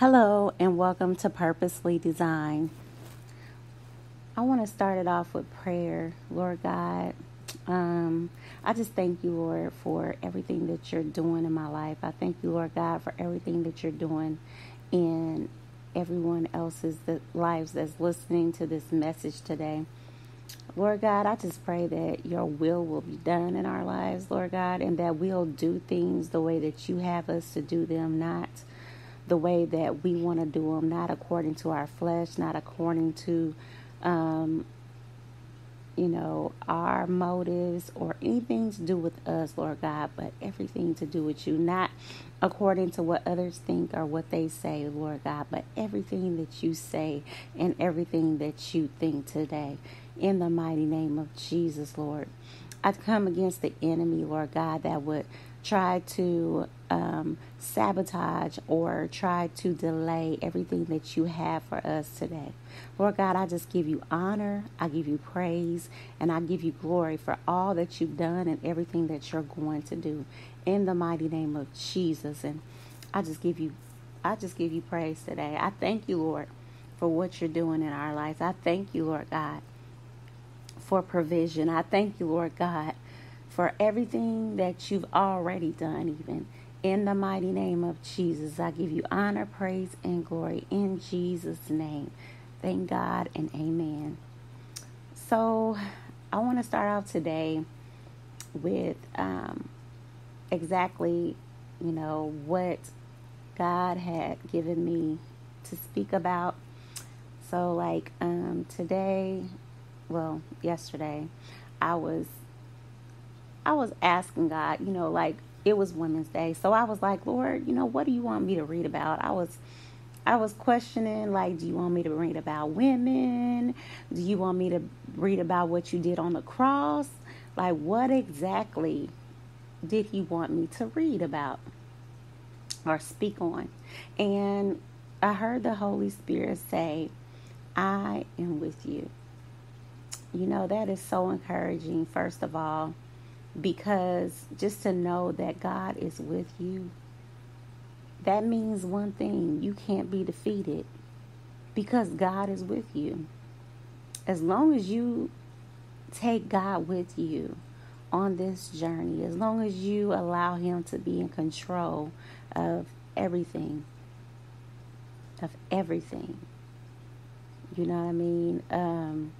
Hello, and welcome to Purposely Design. I want to start it off with prayer, Lord God. Um, I just thank you, Lord, for everything that you're doing in my life. I thank you, Lord God, for everything that you're doing in everyone else's lives that's listening to this message today. Lord God, I just pray that your will will be done in our lives, Lord God, and that we'll do things the way that you have us to do them, not the way that we want to do them, not according to our flesh, not according to, um, you know, our motives or anything to do with us, Lord God, but everything to do with you, not according to what others think or what they say, Lord God, but everything that you say and everything that you think today. In the mighty name of Jesus, Lord. I come against the enemy, Lord God, that would try to um, sabotage or try to delay everything that you have for us today. Lord God, I just give you honor, I give you praise, and I give you glory for all that you've done and everything that you're going to do in the mighty name of Jesus. And I just give you I just give you praise today. I thank you, Lord, for what you're doing in our lives. I thank you, Lord God, for provision. I thank you, Lord God, for everything that you've already done, even. In the mighty name of Jesus, I give you honor, praise, and glory in Jesus' name. Thank God and amen. So, I want to start off today with um, exactly, you know, what God had given me to speak about. So, like um, today, well, yesterday, I was I was asking God, you know, like it was Women's Day. So I was like, Lord, you know, what do you want me to read about? I was I was questioning like, do you want me to read about women? Do you want me to read about what you did on the cross? Like what exactly did he want me to read about or speak on? And I heard the Holy Spirit say, I am with you. You know, that is so encouraging, first of all because just to know that God is with you, that means one thing you can't be defeated because God is with you. As long as you take God with you on this journey, as long as you allow Him to be in control of everything, of everything, you know what I mean? Um,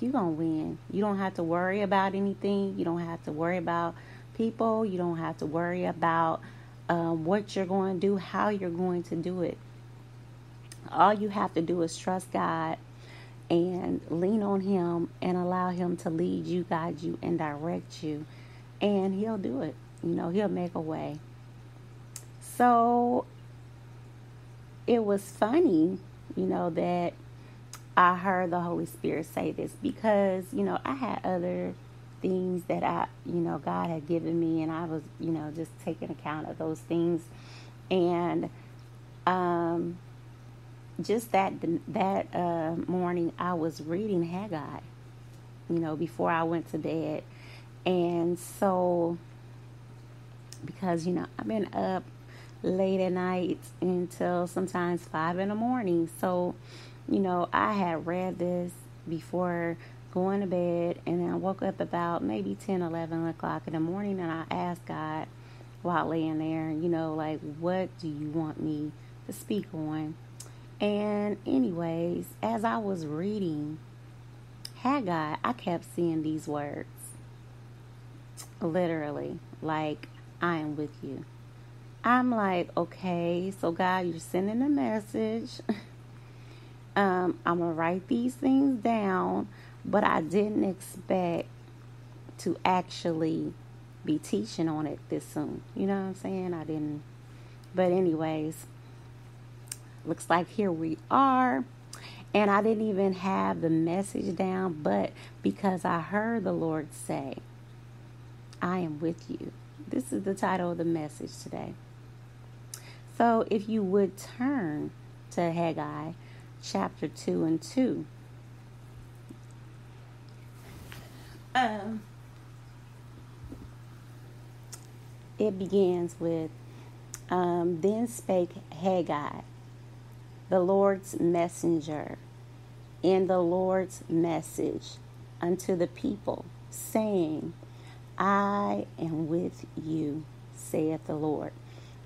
you're going to win. You don't have to worry about anything. You don't have to worry about people. You don't have to worry about um, what you're going to do, how you're going to do it. All you have to do is trust God and lean on Him and allow Him to lead you, guide you, and direct you. And He'll do it. You know, He'll make a way. So it was funny, you know, that I heard the Holy Spirit say this because, you know, I had other things that I, you know, God had given me and I was, you know, just taking account of those things. And um just that that uh, morning I was reading Haggai, you know, before I went to bed. And so because, you know, I've been up late at night until sometimes 5 in the morning. So you know, I had read this before going to bed, and I woke up about maybe 10, 11 o'clock in the morning, and I asked God while laying there, you know, like, what do you want me to speak on? And, anyways, as I was reading Haggai, I kept seeing these words literally, like, I am with you. I'm like, okay, so God, you're sending a message. Um, I'm going to write these things down, but I didn't expect to actually be teaching on it this soon. You know what I'm saying? I didn't. But, anyways, looks like here we are. And I didn't even have the message down, but because I heard the Lord say, I am with you. This is the title of the message today. So, if you would turn to Haggai chapter 2 and 2. Um, it begins with um, Then spake Haggai, the Lord's messenger in the Lord's message unto the people, saying, I am with you, saith the Lord.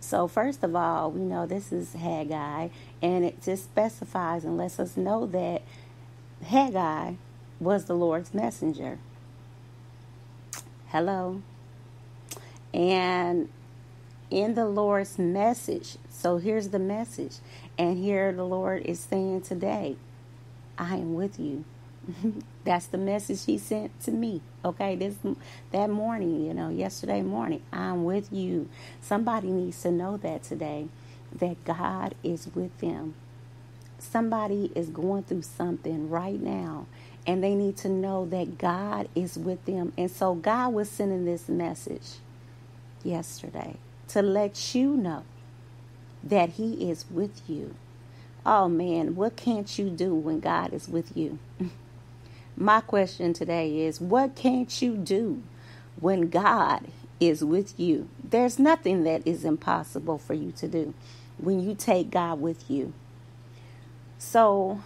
So, first of all, we know this is Haggai, and it just specifies and lets us know that Haggai was the Lord's messenger. Hello. And in the Lord's message, so here's the message. And here the Lord is saying today, I am with you. That's the message he sent to me. Okay, this that morning, you know, yesterday morning, I'm with you. Somebody needs to know that today that God is with them. Somebody is going through something right now and they need to know that God is with them. And so God was sending this message yesterday to let you know that he is with you. Oh man, what can't you do when God is with you? My question today is what can't you do when God is with you? There's nothing that is impossible for you to do when you take God with you. So,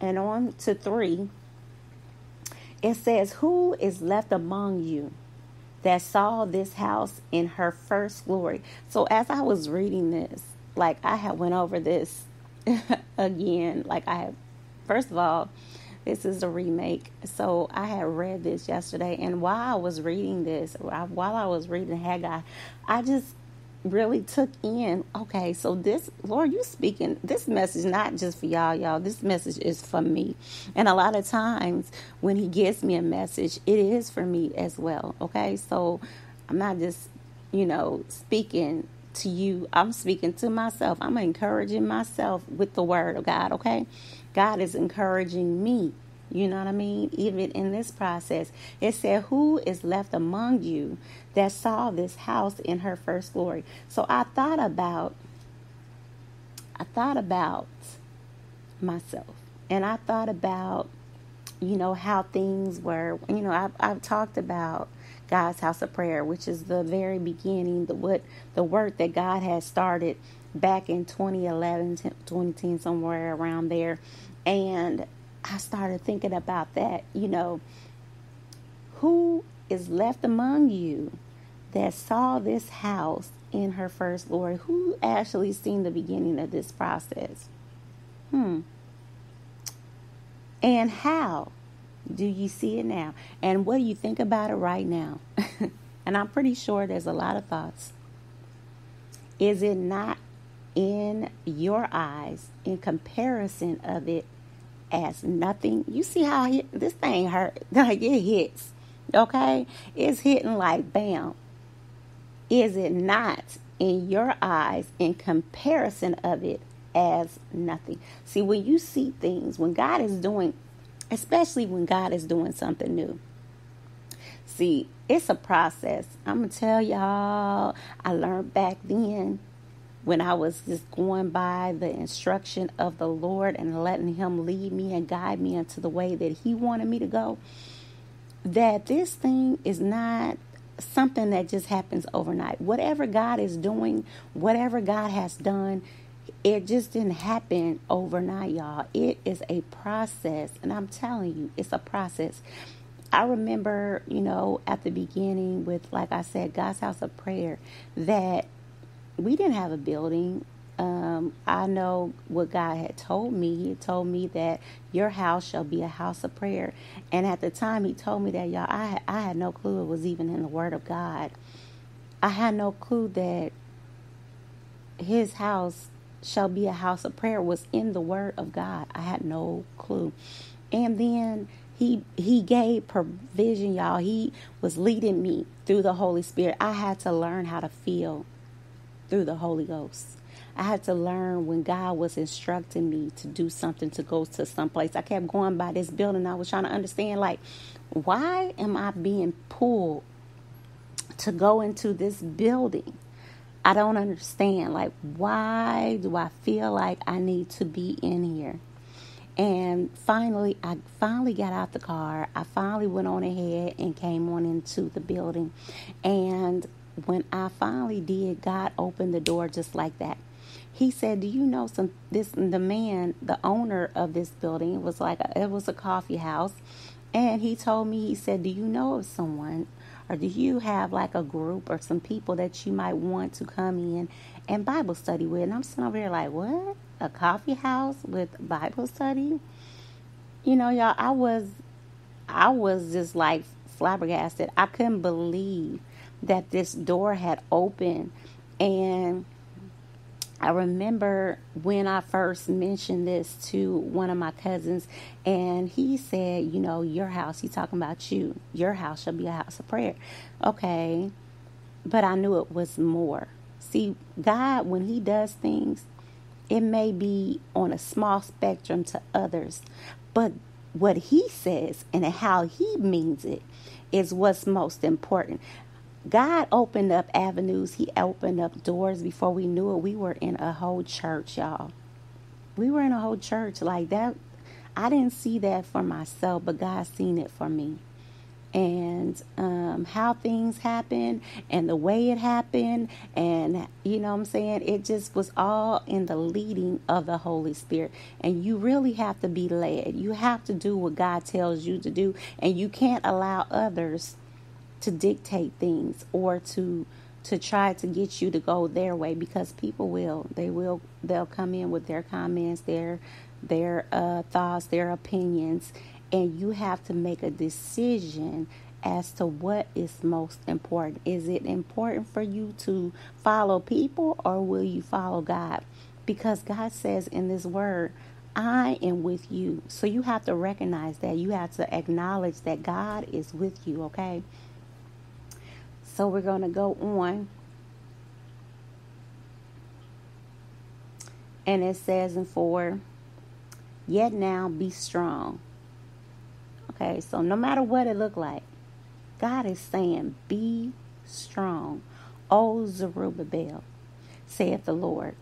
and on to three, it says, Who is left among you that saw this house in her first glory? So, as I was reading this, like I had went over this again, like I have, first of all, this is a remake. So I had read this yesterday, and while I was reading this, while I was reading Haggai, I just really took in okay so this lord you speaking this message not just for y'all y'all this message is for me. And a lot of times when he gives me a message it is for me as well okay? So i'm not just you know speaking to you. I'm speaking to myself. I'm encouraging myself with the word of god okay God is encouraging me. You know what I mean? Even in this process, it said, Who is left among you that saw this house in her first glory? So I thought about, I thought about myself. And I thought about, you know, how things were. You know, I've, I've talked about God's house of prayer, which is the very beginning, the what the work that God has started back in 2011, 2010, somewhere around there. And I started thinking about that. You know, who is left among you that saw this house in her first glory? Who actually seen the beginning of this process? Hmm. And how do you see it now? And what do you think about it right now? and I'm pretty sure there's a lot of thoughts. Is it not in your eyes in comparison of it as nothing. You see how this thing hurt? Like it hits, okay? It's hitting like bam. Is it not in your eyes in comparison of it as nothing? See, when you see things, when God is doing, especially when God is doing something new. See, it's a process. I'm to tell y'all, I learned back then when I was just going by the instruction of the Lord and letting Him lead me and guide me into the way that He wanted me to go, that this thing is not something that just happens overnight. Whatever God is doing, whatever God has done, it just didn't happen overnight, y'all. It is a process. And I'm telling you, it's a process. I remember, you know, at the beginning with, like I said, God's House of Prayer, that we didn't have a building. Um, I know what God had told me. He told me that your house shall be a house of prayer. And at the time he told me that, y'all, I had, I had no clue it was even in the Word of God. I had no clue that his house shall be a house of prayer was in the Word of God. I had no clue. And then he he gave provision, y'all. He was leading me through the Holy Spirit. I had to learn how to feel through the Holy Ghost. I had to learn when God was instructing me to do something to go to some place. I kept going by this building. I was trying to understand, like, why am I being pulled to go into this building? I don't understand. Like, why do I feel like I need to be in here? And finally, I finally got out the car. I finally went on ahead and came on into the building. And when I finally did, God opened the door just like that. He said, "Do you know some this the man, the owner of this building, was like a, it was a coffee house, and he told me he said, "Do you know of someone or do you have like a group or some people that you might want to come in and Bible study with?" And I'm sitting over here like, "What? A coffee house with Bible study?" You know, y'all, I was I was just like flabbergasted. I couldn't believe that this door had opened and I remember when I first mentioned this to one of my cousins, and he said, You know, your house, he's talking about you. Your house shall be a house of prayer. Okay. But I knew it was more. See, God, when He does things, it may be on a small spectrum to others, but what He says and how He means it is what's most important. God opened up avenues. He opened up doors before we knew it. We were in a whole church, y'all. We were in a whole church like that. I didn't see that for myself, but God seen it for me. And um, how things happened and the way it happened. And, you know what I'm saying? It just was all in the leading of the Holy Spirit. And you really have to be led. You have to do what God tells you to do. And you can't allow others to dictate things or to to try to get you to go their way because people will they will they'll come in with their comments their their uh, thoughts their opinions and you have to make a decision as to what is most important is it important for you to follow people or will you follow god because god says in this word I am with you. So you have to recognize that. You have to acknowledge that God is with you, okay? So we're going to go on. And it says in 4, yet now be strong. Okay, so no matter what it look like, God is saying, be strong. O Zerubbabel, saith the Lord,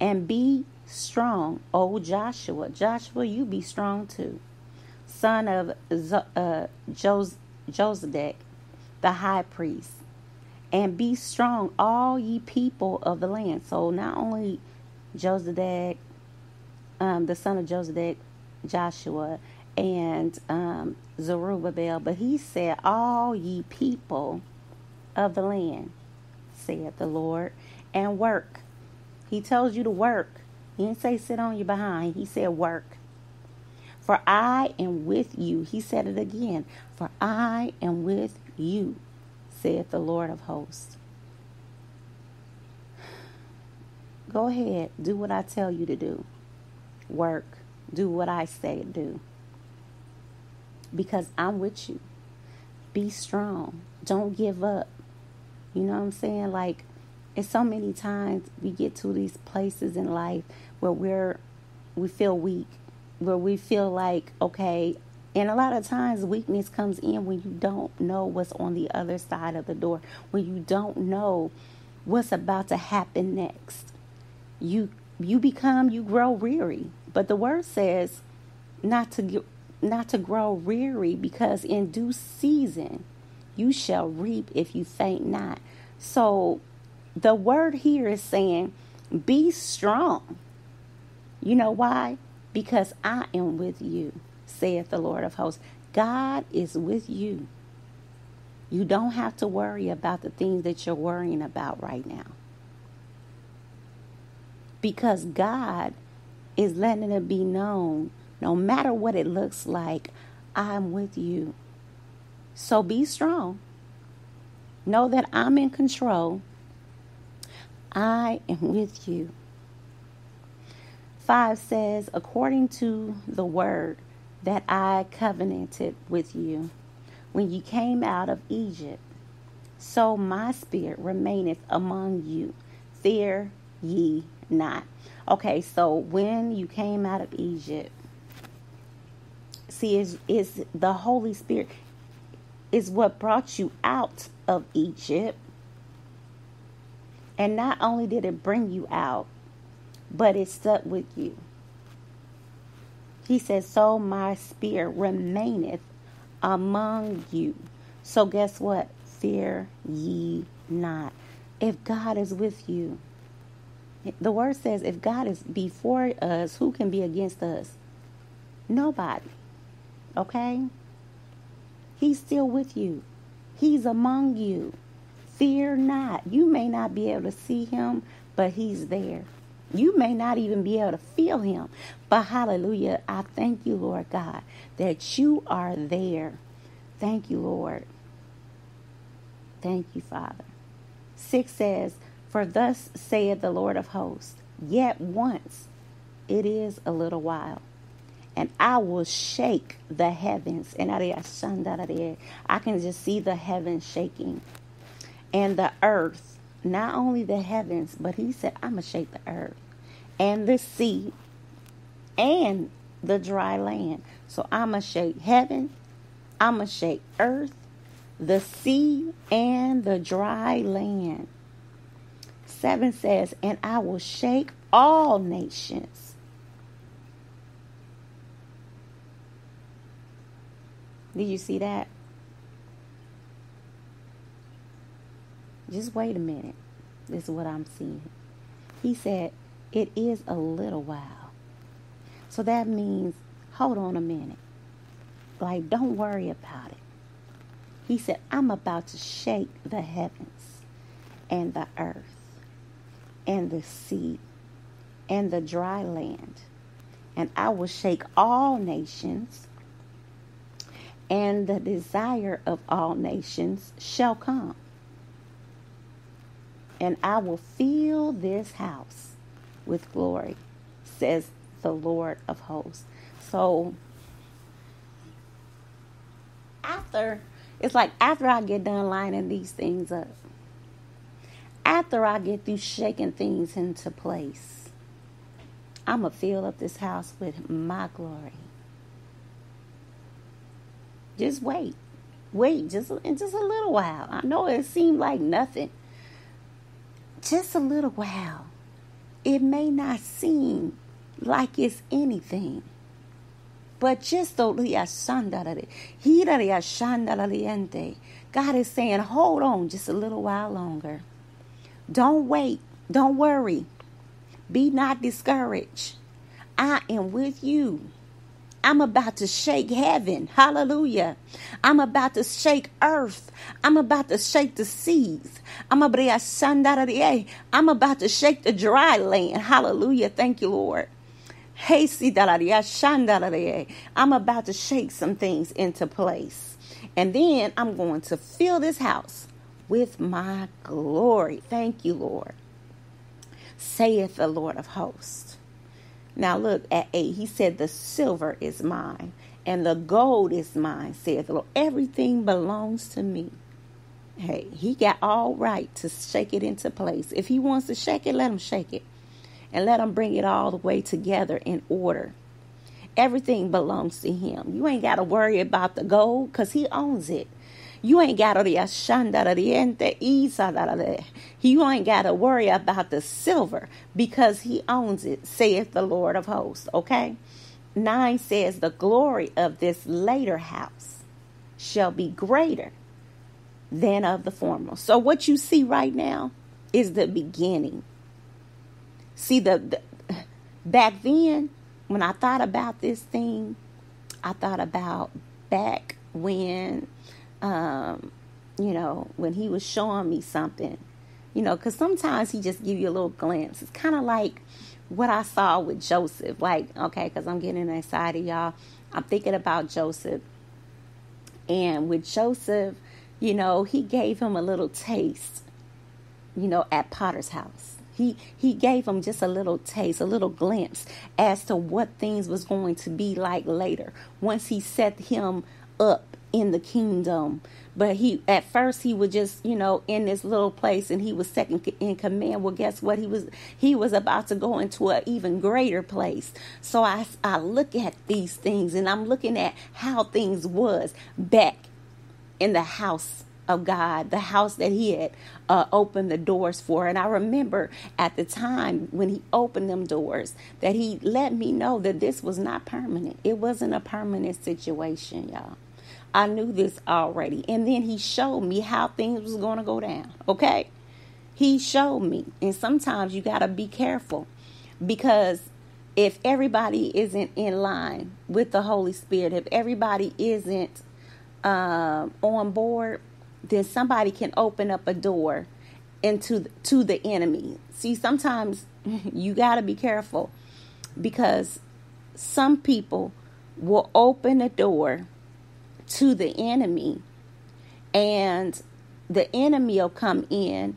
and be strong, O Joshua. Joshua, you be strong too. Son of Z- uh, Jos- Josedech, the high priest and be strong, all ye people of the land. So not only Josedech, um, the son of Josedech, Joshua, and um, Zerubbabel, but he said, All ye people of the land, said the Lord, and work. He tells you to work. He didn't say sit on your behind. He said work. For I am with you. He said it again. For I am with you saith the Lord of hosts. Go ahead, do what I tell you to do. Work, do what I say do. Because I'm with you. Be strong. Don't give up. You know what I'm saying? Like, it's so many times we get to these places in life where we're we feel weak, where we feel like, okay, and a lot of times, weakness comes in when you don't know what's on the other side of the door, when you don't know what's about to happen next. You you become you grow weary, but the word says not to get, not to grow weary because in due season you shall reap if you faint not. So the word here is saying be strong. You know why? Because I am with you saith the Lord of hosts. God is with you. You don't have to worry about the things that you're worrying about right now. Because God is letting it be known, no matter what it looks like, I'm with you. So be strong. Know that I'm in control. I am with you. 5 says, according to the word that I covenanted with you when you came out of Egypt. So my spirit remaineth among you. Fear ye not. Okay, so when you came out of Egypt, see, is is the Holy Spirit is what brought you out of Egypt. And not only did it bring you out, but it stuck with you. He says, So my spirit remaineth among you. So guess what? Fear ye not. If God is with you, The word says, if God is before us, who can be against us? Nobody. Okay? He's still with you, He's among you. Fear not. You may not be able to see Him, but He's there. You may not even be able to feel Him, but hallelujah. I thank you, Lord God, that you are there. Thank you, Lord. Thank you, Father. 6 says, For thus saith the Lord of hosts, yet once it is a little while, and I will shake the heavens. And I can just see the heavens shaking. And the earth, not only the heavens, but he said, I'm going to shake the earth and the sea and the dry land. So I'm going to shake heaven, I'm going to shake earth, the sea, and the dry land. 7 says, And I will shake all nations. Did you see that? Just wait a minute. This is what I'm seeing. He said, It is a little while. So that means, hold on a minute. Like, don't worry about it. He said, I'm about to shake the heavens and the earth and the sea and the dry land. And I will shake all nations, and the desire of all nations shall come. And I will fill this house with glory, says the Lord of hosts. So, after it's like after I get done lining these things up, after I get through shaking things into place, I'm going to fill up this house with my glory. Just wait. Wait just in just a little while. I know it seemed like nothing. Just a little while. It may not seem like it's anything. But just God is saying, hold on just a little while longer. Don't wait. Don't worry. Be not discouraged. I am with you. I'm about to shake heaven. Hallelujah. I'm about to shake earth. I'm about to shake the seas. I'm about to shake the dry land. Hallelujah. Thank you, Lord. I'm about to shake some things into place. And then I'm going to fill this house with my glory. Thank you, Lord. Saith the Lord of hosts. Now look at 8. He said, The silver is mine, and the gold is mine, saith the Lord. Everything belongs to me. Hey, he got all right to shake it into place. If he wants to shake it, let him shake it and let him bring it all the way together in order. Everything belongs to him. You ain't got to worry about the gold because he owns it. You ain't got to You ain't got to worry about the silver because he owns it, saith the Lord of hosts. Okay? 9 says, The glory of this later house shall be greater than of the former. So, what you see right now is the beginning See, the, the back then, when I thought about this thing, I thought about back when, um, you know, when he was showing me something, you know, because sometimes he just give you a little glimpse. It's kind of like what I saw with Joseph. Like, okay, because I'm getting excited, y'all. I'm thinking about Joseph. And with Joseph, you know, he gave him a little taste, you know, at Potter's house he he gave him just a little taste, a little glimpse as to what things was going to be like later once he set him up in the kingdom. But he at first he was just, you know, in this little place and he was second in command. Well, guess what? He was he was about to go into an even greater place. So I I look at these things and I'm looking at how things was back in the house of God, the house that He had uh, opened the doors for. And I remember at the time when He opened them doors that He let me know that this was not permanent. It wasn't a permanent situation, y'all. I knew this already. And then He showed me how things was going to go down. Okay. He showed me. And sometimes you got to be careful because if everybody isn't in line with the Holy Spirit, if everybody isn't uh, on board, then somebody can open up a door into to the enemy. See, sometimes you got to be careful because some people will open a door to the enemy and the enemy will come in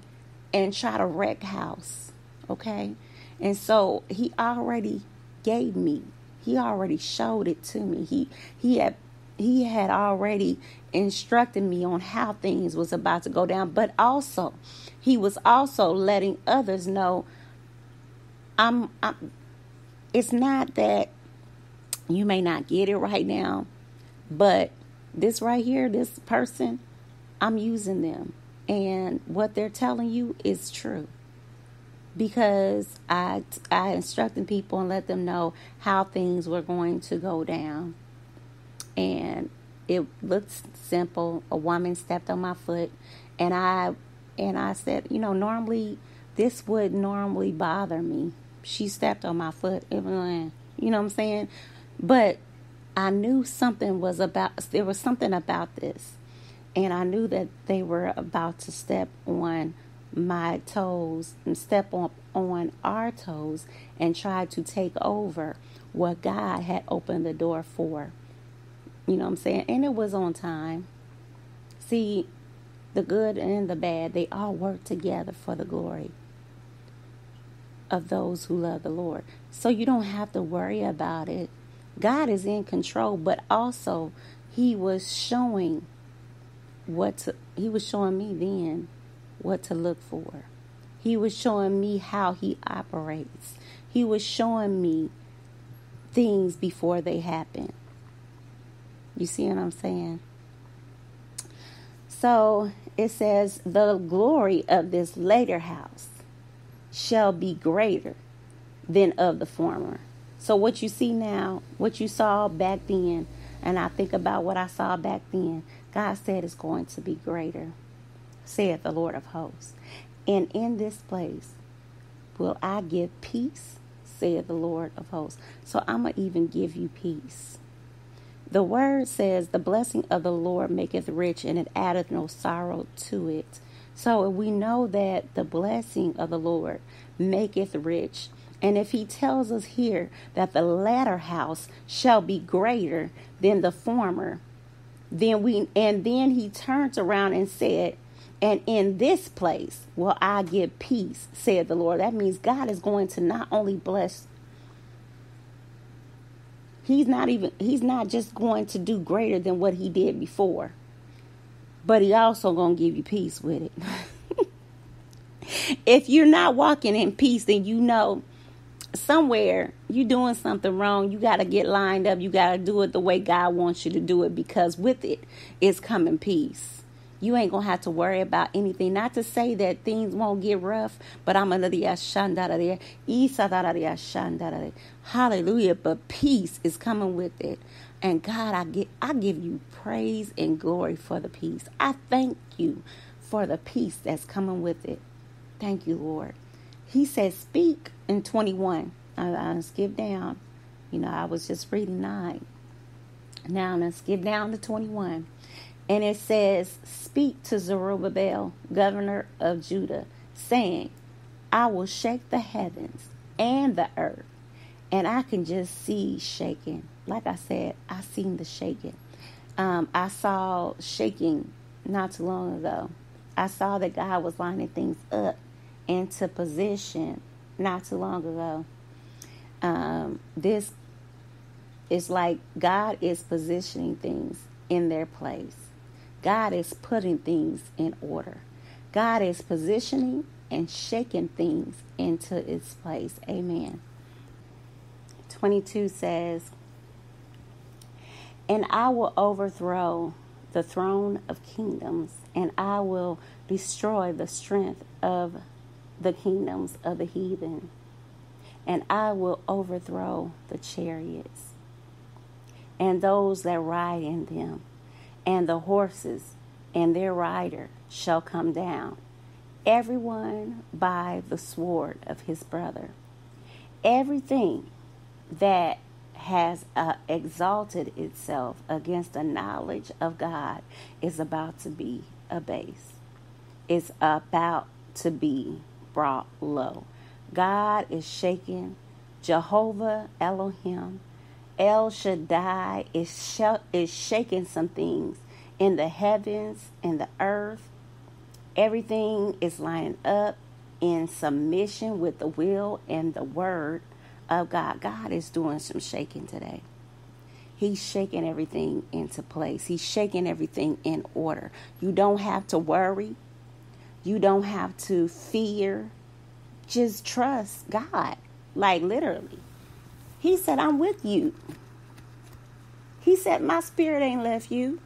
and try to wreck house okay? And so he already gave me he already showed it to me. He he had he had already instructed me on how things was about to go down but also he was also letting others know I'm, I'm it's not that you may not get it right now, but this right here, this person, I'm using them. And what they're telling you is true. Because I I instructed people and let them know how things were going to go down. And it looked simple. A woman stepped on my foot and I and I said, you know, normally this would normally bother me. She stepped on my foot. You know what I'm saying? But I knew something was about, there was something about this. And I knew that they were about to step on my toes and step on, on our toes and try to take over what God had opened the door for. You know what I'm saying? And it was on time. See, the good and the bad, they all work together for the glory of those who love the Lord. So you don't have to worry about it. God is in control, but also he was showing what to, he was showing me then what to look for. He was showing me how he operates. He was showing me things before they happen. You see what I'm saying? So it says, The glory of this later house shall be greater than of the former. So what you see now, what you saw back then, and I think about what I saw back then, God said is going to be greater, saith the Lord of hosts. And in this place will I give peace, saith the Lord of hosts. So I'm going to even give you peace. The word says, The blessing of the Lord maketh rich, and it addeth no sorrow to it. So we know that the blessing of the Lord maketh rich, and if he tells us here that the latter house shall be greater than the former, then we and then he turns around and said, and in this place will I give peace, said the Lord. That means God is going to not only bless He's not even he's not just going to do greater than what he did before. But he also going to give you peace with it. if you're not walking in peace, then you know somewhere you're doing something wrong. You got to get lined up. You got to do it the way God wants you to do it because with it is coming peace. You ain't to have to worry about anything. Not to say that things won't get rough, but I'm going to Hallelujah. But peace is coming with it. And God, I get I give you praise and glory for the peace. I thank you for the peace that's coming with it. Thank you, Lord. He says, Speak in 21. I, I skip down. You know, I was just reading 9. Now let's skip down to 21. And it says, Speak to Zerubbabel, governor of Judah, saying, I will shake the heavens and the earth. And I can just see shaking. Like I said, I seen the shaking. Um, I saw shaking not too long ago. I saw that God was lining things up into position not too long ago. Um, this is like God is positioning things in their place. God is putting things in order. God is positioning and shaking things into its place. Amen. 22 says, And I will overthrow the throne of kingdoms, and I will destroy the strength of the kingdoms of the heathen, and I will overthrow the chariots and those that ride in them, and the horses and their rider shall come down, everyone by the sword of his brother. Everything that has uh, exalted itself against the knowledge of God is about to be abased. It's about to be brought low. God is shaking. Jehovah Elohim, El Shaddai is, sh- is shaking some things in the heavens, in the earth. Everything is lining up in submission with the will and the word of God. God is doing some shaking today. He's shaking everything into place. He's shaking everything in order. You don't have to worry. You don't have to fear. Just trust God. Like literally. He said, I'm with you. He said, My spirit ain't left you.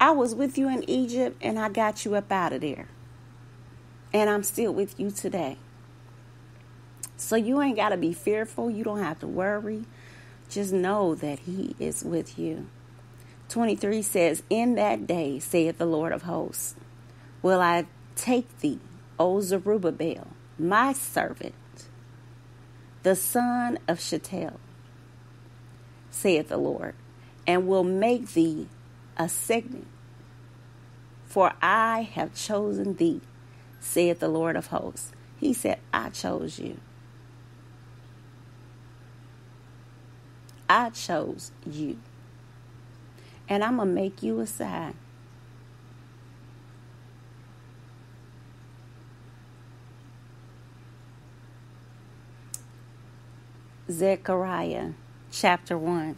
I was with you in Egypt and I got you up out of there. And I'm still with you today. So you ain't got to be fearful. You don't have to worry. Just know that He is with you. 23 says, In that day, saith the Lord of hosts, will I take thee, O Zerubbabel, my servant, the son of Shealtiel, saith the Lord, and will make thee a signet. For I have chosen thee, saith the Lord of hosts. He said, I chose you. I chose you. And I'm going to make you a sign. Zechariah chapter 1.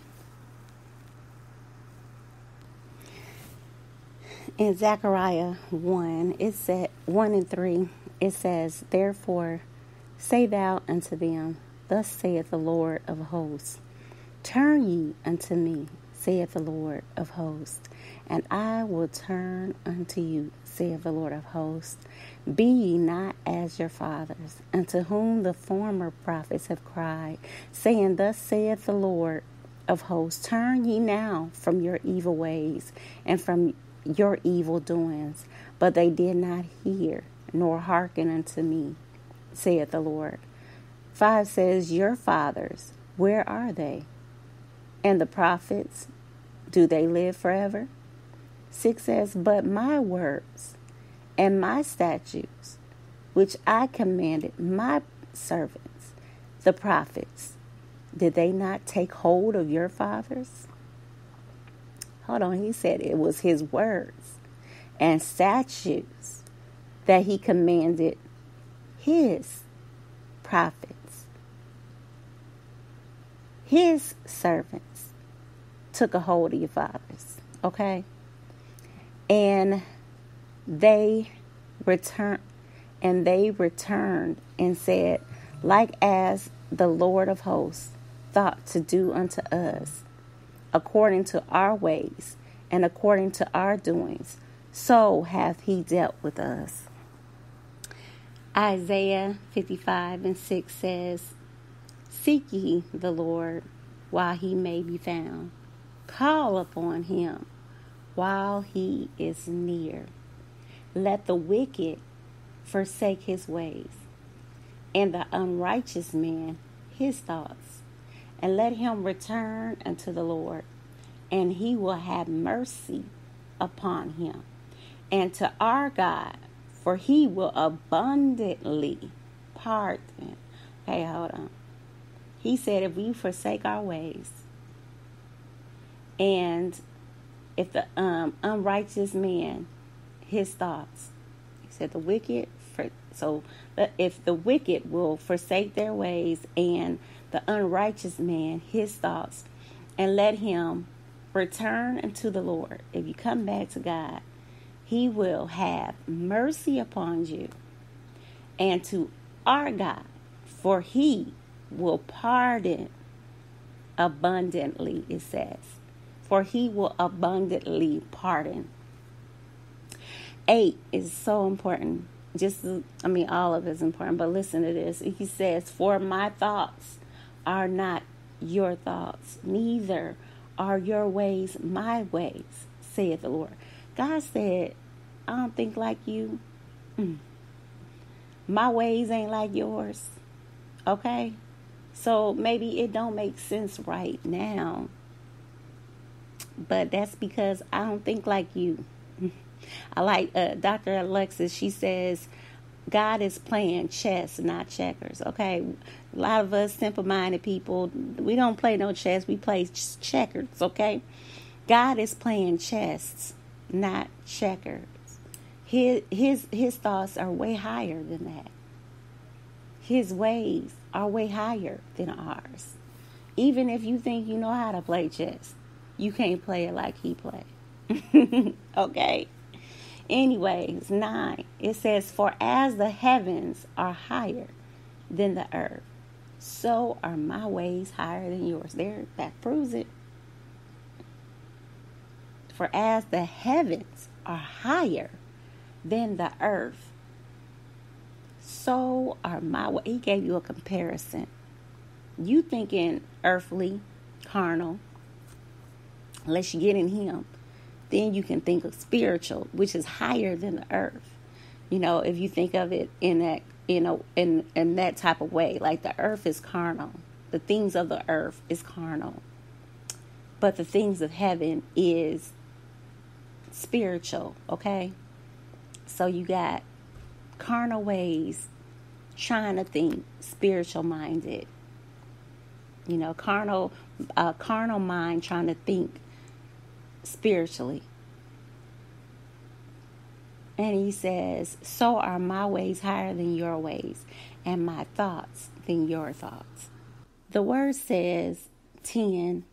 In Zechariah 1, it said 1 and 3, it says, Therefore say thou unto them, Thus saith the Lord of hosts, Turn ye unto me, saith the Lord of hosts, and I will turn unto you, saith the Lord of hosts. Be ye not as your fathers, unto whom the former prophets have cried, saying, Thus saith the Lord of hosts, Turn ye now from your evil ways and from your evil doings. But they did not hear, nor hearken unto me, saith the Lord. 5 says, Your fathers, where are they? And the prophets, do they live forever? 6 says, But my words and my statutes, which I commanded my servants, the prophets, did they not take hold of your fathers? Hold on, he said it was his words and statutes that he commanded his prophets, his servants took a hold of your fathers, okay? And they returned and they returned and said, like as the Lord of hosts thought to do unto us, according to our ways and according to our doings, so hath he dealt with us. Isaiah 55 and 6 says, Seek ye the Lord while he may be found, call upon him while he is near. Let the wicked forsake his ways, and the unrighteous man his thoughts, and let him return unto the Lord, and he will have mercy upon him, and to our God, for he will abundantly pardon. Okay, hold on. He said, if we forsake our ways, and if the um, unrighteous man, his thoughts, he said, the wicked, for, so if the wicked will forsake their ways, and the unrighteous man, his thoughts, and let him return unto the Lord. If you come back to God, he will have mercy upon you and to our God, for he will pardon abundantly, it says. For he will abundantly pardon. Eight is so important. Just, I mean, all of it is important, but listen to this. He says, For my thoughts are not your thoughts, neither are your ways my ways, saith the Lord. God said, I don't think like you. Mm. My ways ain't like yours. Okay? So maybe it don't make sense right now. But that's because I don't think like you. I like uh, Dr. Alexis. She says God is playing chess, not checkers. Okay, a lot of us simple-minded people, we don't play no chess. We play checkers. Okay, God is playing chess, not checkers. His his his thoughts are way higher than that. His ways are way higher than ours. Even if you think you know how to play chess, you can't play it like he played. okay. Anyways, nine, it says, For as the heavens are higher than the earth, so are my ways higher than yours. There, that proves it. For as the heavens are higher than the earth, so are my ways. He gave you a comparison. You thinking earthly, carnal, unless you get in Him then you can think of spiritual, which is higher than the earth. You know, if you think of it in that you know in in that type of way, like the earth is carnal, the things of the earth is carnal, but the things of heaven is spiritual. Okay, so you got carnal ways trying to think spiritual minded. You know, carnal, uh, carnal mind trying to think spiritually. And he says, So are my ways higher than your ways, and my thoughts than your thoughts. The word says, 10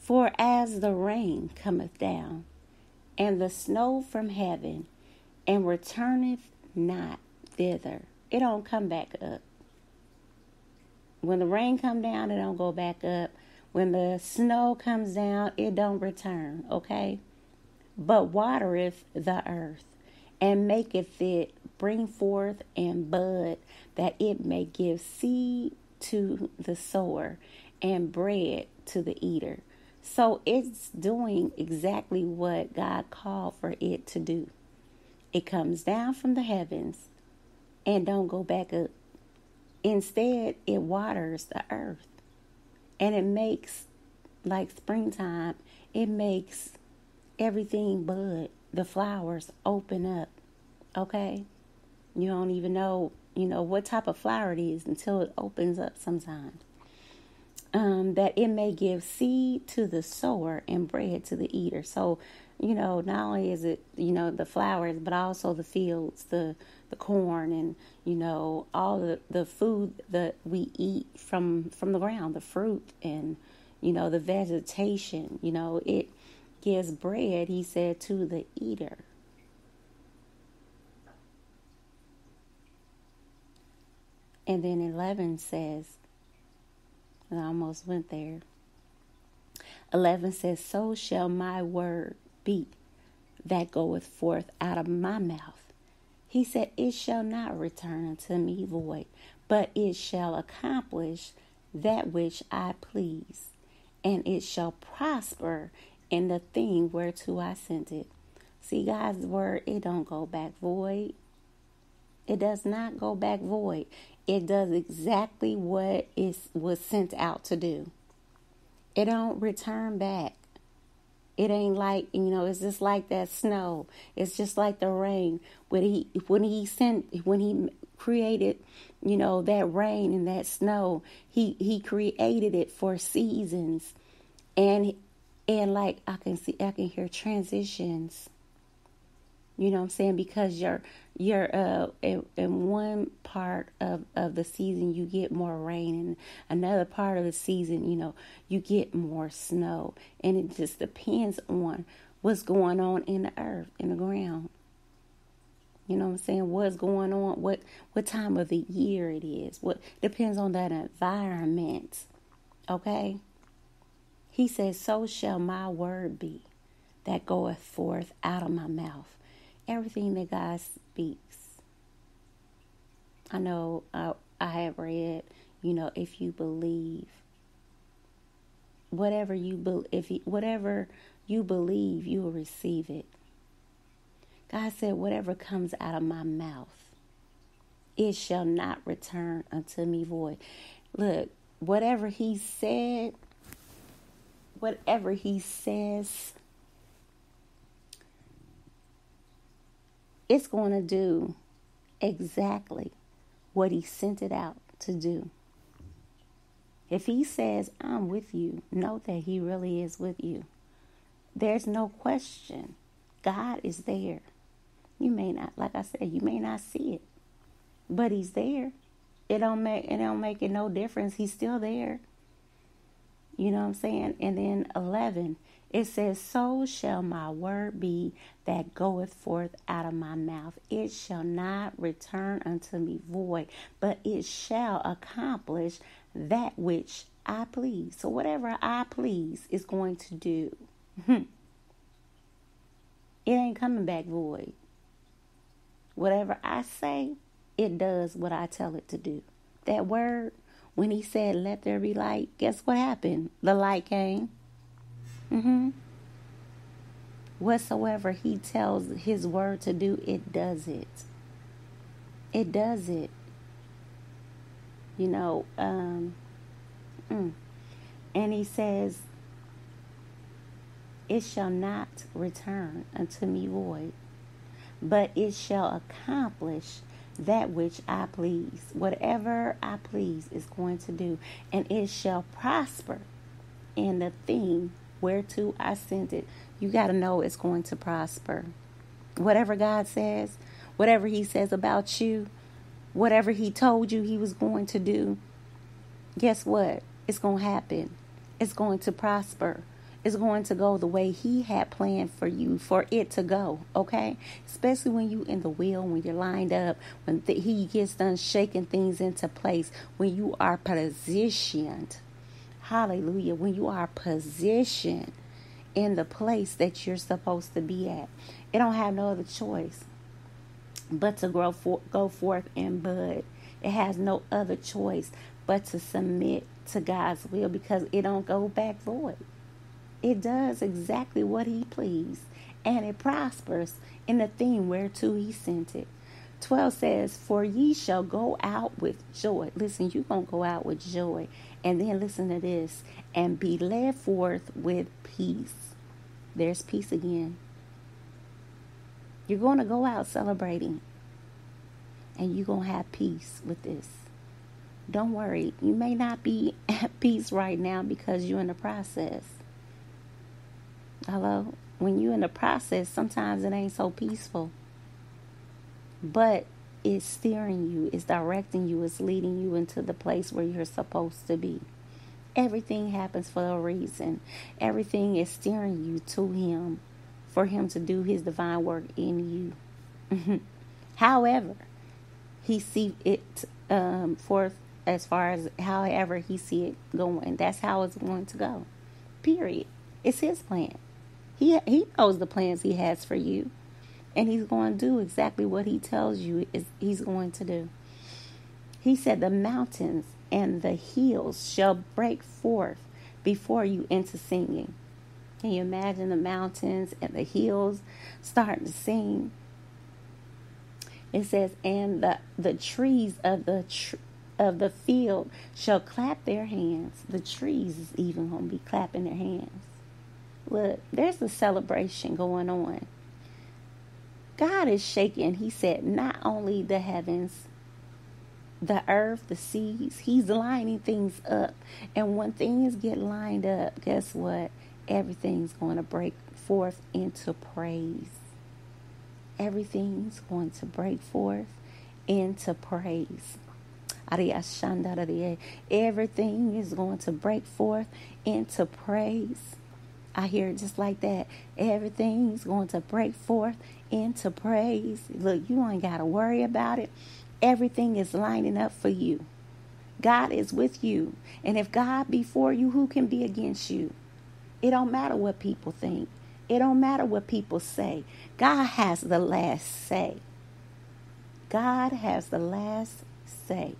For as the rain cometh down, and the snow from heaven, and returneth not thither, it don't come back up. When the rain come down, it don't go back up. When the snow comes down, it don't return, okay? But watereth the earth, and maketh it bring forth and bud, that it may give seed to the sower and bread to the eater. So it's doing exactly what God called for it to do. It comes down from the heavens and don't go back up. Instead, it waters the earth and it makes like springtime it makes everything bud the flowers open up okay? You don't even know you know what type of flower it is until it opens up sometimes um, that it may give seed to the sower and bread to the eater. So you know not only is it you know the flowers but also the fields the the corn and you know all the the food that we eat from from the ground the fruit and you know the vegetation you know it gives bread he said to the eater. And then 11 says and I almost went there. 11 says so shall my word be that goeth forth out of my mouth he said, It shall not return unto me void, but it shall accomplish that which I please, and it shall prosper in the thing whereto I sent it. See, God's word, it don't go back void. It does not go back void. It does exactly what it was sent out to do. It don't return back. It ain't like you know. It's just like that snow. It's just like the rain. When he when he sent when he created, you know, that rain and that snow. He he created it for seasons, and and like I can see, I can hear transitions you know what I'm saying? Because you're you're uh in, in one part of, of the season you get more rain and another part of the season, you know, you get more snow. And it just depends on what's going on in the earth, in the ground. You know what I'm saying? What's going on? What what time of the year it is? What depends on that environment. Okay? He says, So shall my word be that goeth forth out of my mouth everything that God speaks. I know I, I have read, you know, if you believe, whatever you be, if you, whatever you believe, you will receive it. God said, Whatever comes out of my mouth, it shall not return unto me void. Look, whatever He said, whatever He says, it's going to do exactly what He sent it out to do. If He says, I'm with you, know that He really is with you. There's no question. God is there. You may not, like I said, you may not see it, but He's there. It don't make it don't make it no difference. He's still there. You know what I'm saying? And then eleven, it says, "So shall my word be that goeth forth out of my mouth. It shall not return unto me void, but it shall accomplish that which I please." So whatever I please is going to do. Hmm. it ain't coming back void. Whatever I say, it does what I tell it to do. That word, when he said, Let there be light, guess what happened? The light came. Mm-hmm. Whatsoever he tells his word to do, it does it. It does it. You know, um, mm. and he says, It shall not return unto me void, but it shall accomplish that which I please. Whatever I please is going to do, and it shall prosper in the thing whereto I send it. You got to know it's going to prosper. Whatever God says, whatever He says about you, whatever He told you He was going to do, guess what? It's going to happen. It's going to prosper It's going to go the way he had planned for you for it to go okay especially when you in the wheel when you're lined up when the, he gets done shaking things into place when you are positioned hallelujah when you are positioned in the place that you're supposed to be at it don't have no other choice but to grow for, go forth and bud it has no other choice but to submit to God's will because it don't go back void it does exactly what he pleased, and it prospers in the thing whereto he sent it. 12 says, For ye shall go out with joy. Listen, you're going to go out with joy. And then listen to this and be led forth with peace. There's peace again. You're going to go out celebrating, and you're going to have peace with this. Don't worry, you may not be at peace right now because you're in the process. Hello? When you're in the process, sometimes it ain't so peaceful. But it's steering you, it's directing you, it's leading you into the place where you're supposed to be. Everything happens for a reason. Everything is steering you to Him for Him to do His divine work in you. however, He see it um, forth as far as however He see it going. That's how it's going to go. Period. It's His plan. He he knows the plans he has for you. And he's going to do exactly what he tells you is he's going to do. He said the mountains and the hills shall break forth before you into singing. Can you imagine the mountains and the hills starting to sing? It says, and the, the trees of the tr- of the field shall clap their hands. The trees is even going to be clapping their hands. Look, there's a celebration going on. God is shaking, he said, not only the heavens, the earth, the seas, he's lining things up. And when things get lined up, guess what? Everything's going to break forth into praise. Everything's going to break forth into praise. Everything is going to break forth into praise. I hear it just like that. Everything's going to break forth into praise. Look, you ain't got to worry about it. Everything is lining up for you. God is with you. And if God be for you, who can be against you? It don't matter what people think. It don't matter what people say. God has the last say. God has the last say.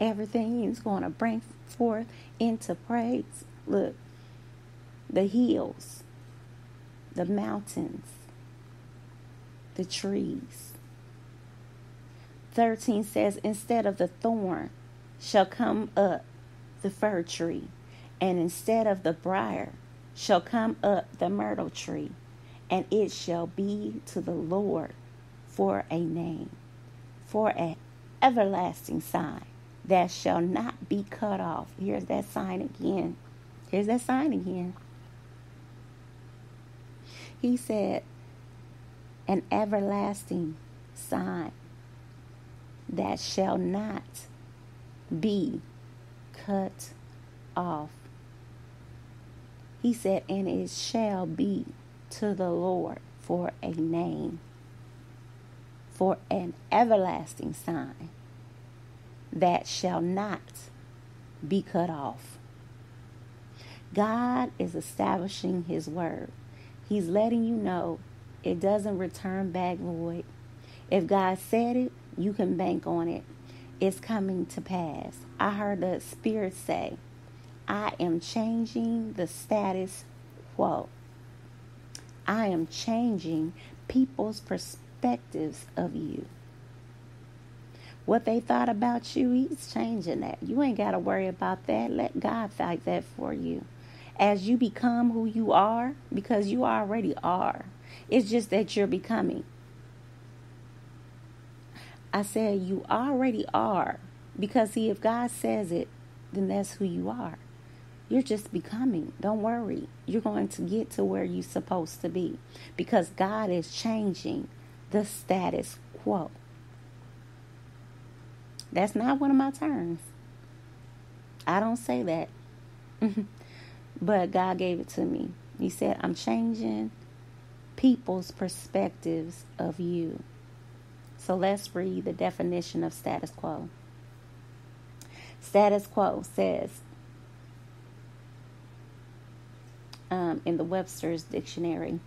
Everything is going to bring forth into praise. Look, the hills, the mountains, the trees. 13 says, Instead of the thorn shall come up the fir tree, and instead of the brier shall come up the myrtle tree, and it shall be to the Lord for a name, for an everlasting sign that shall not be cut off. Here's that sign again. Here's that sign again. He said, an everlasting sign that shall not be cut off. He said, and it shall be to the Lord for a name, for an everlasting sign that shall not be cut off. God is establishing His word. He's letting you know it doesn't return back void. If God said it, you can bank on it. It's coming to pass. I heard the Spirit say, I am changing the status quo. I am changing people's perspectives of you. What they thought about you, He's changing that. You ain't got to worry about that. Let God fight that for you. As you become who you are, because you already are, it's just that you're becoming. I said you already are. Because, see, if God says it, then that's who you are. You're just becoming. Don't worry. You're going to get to where you're supposed to be. Because God is changing the status quo. That's not one of my terms. I don't say that. but God gave it to me. He said, I'm changing people's perspectives of you. So let's read the definition of status quo. Status quo says um, in the Webster's Dictionary,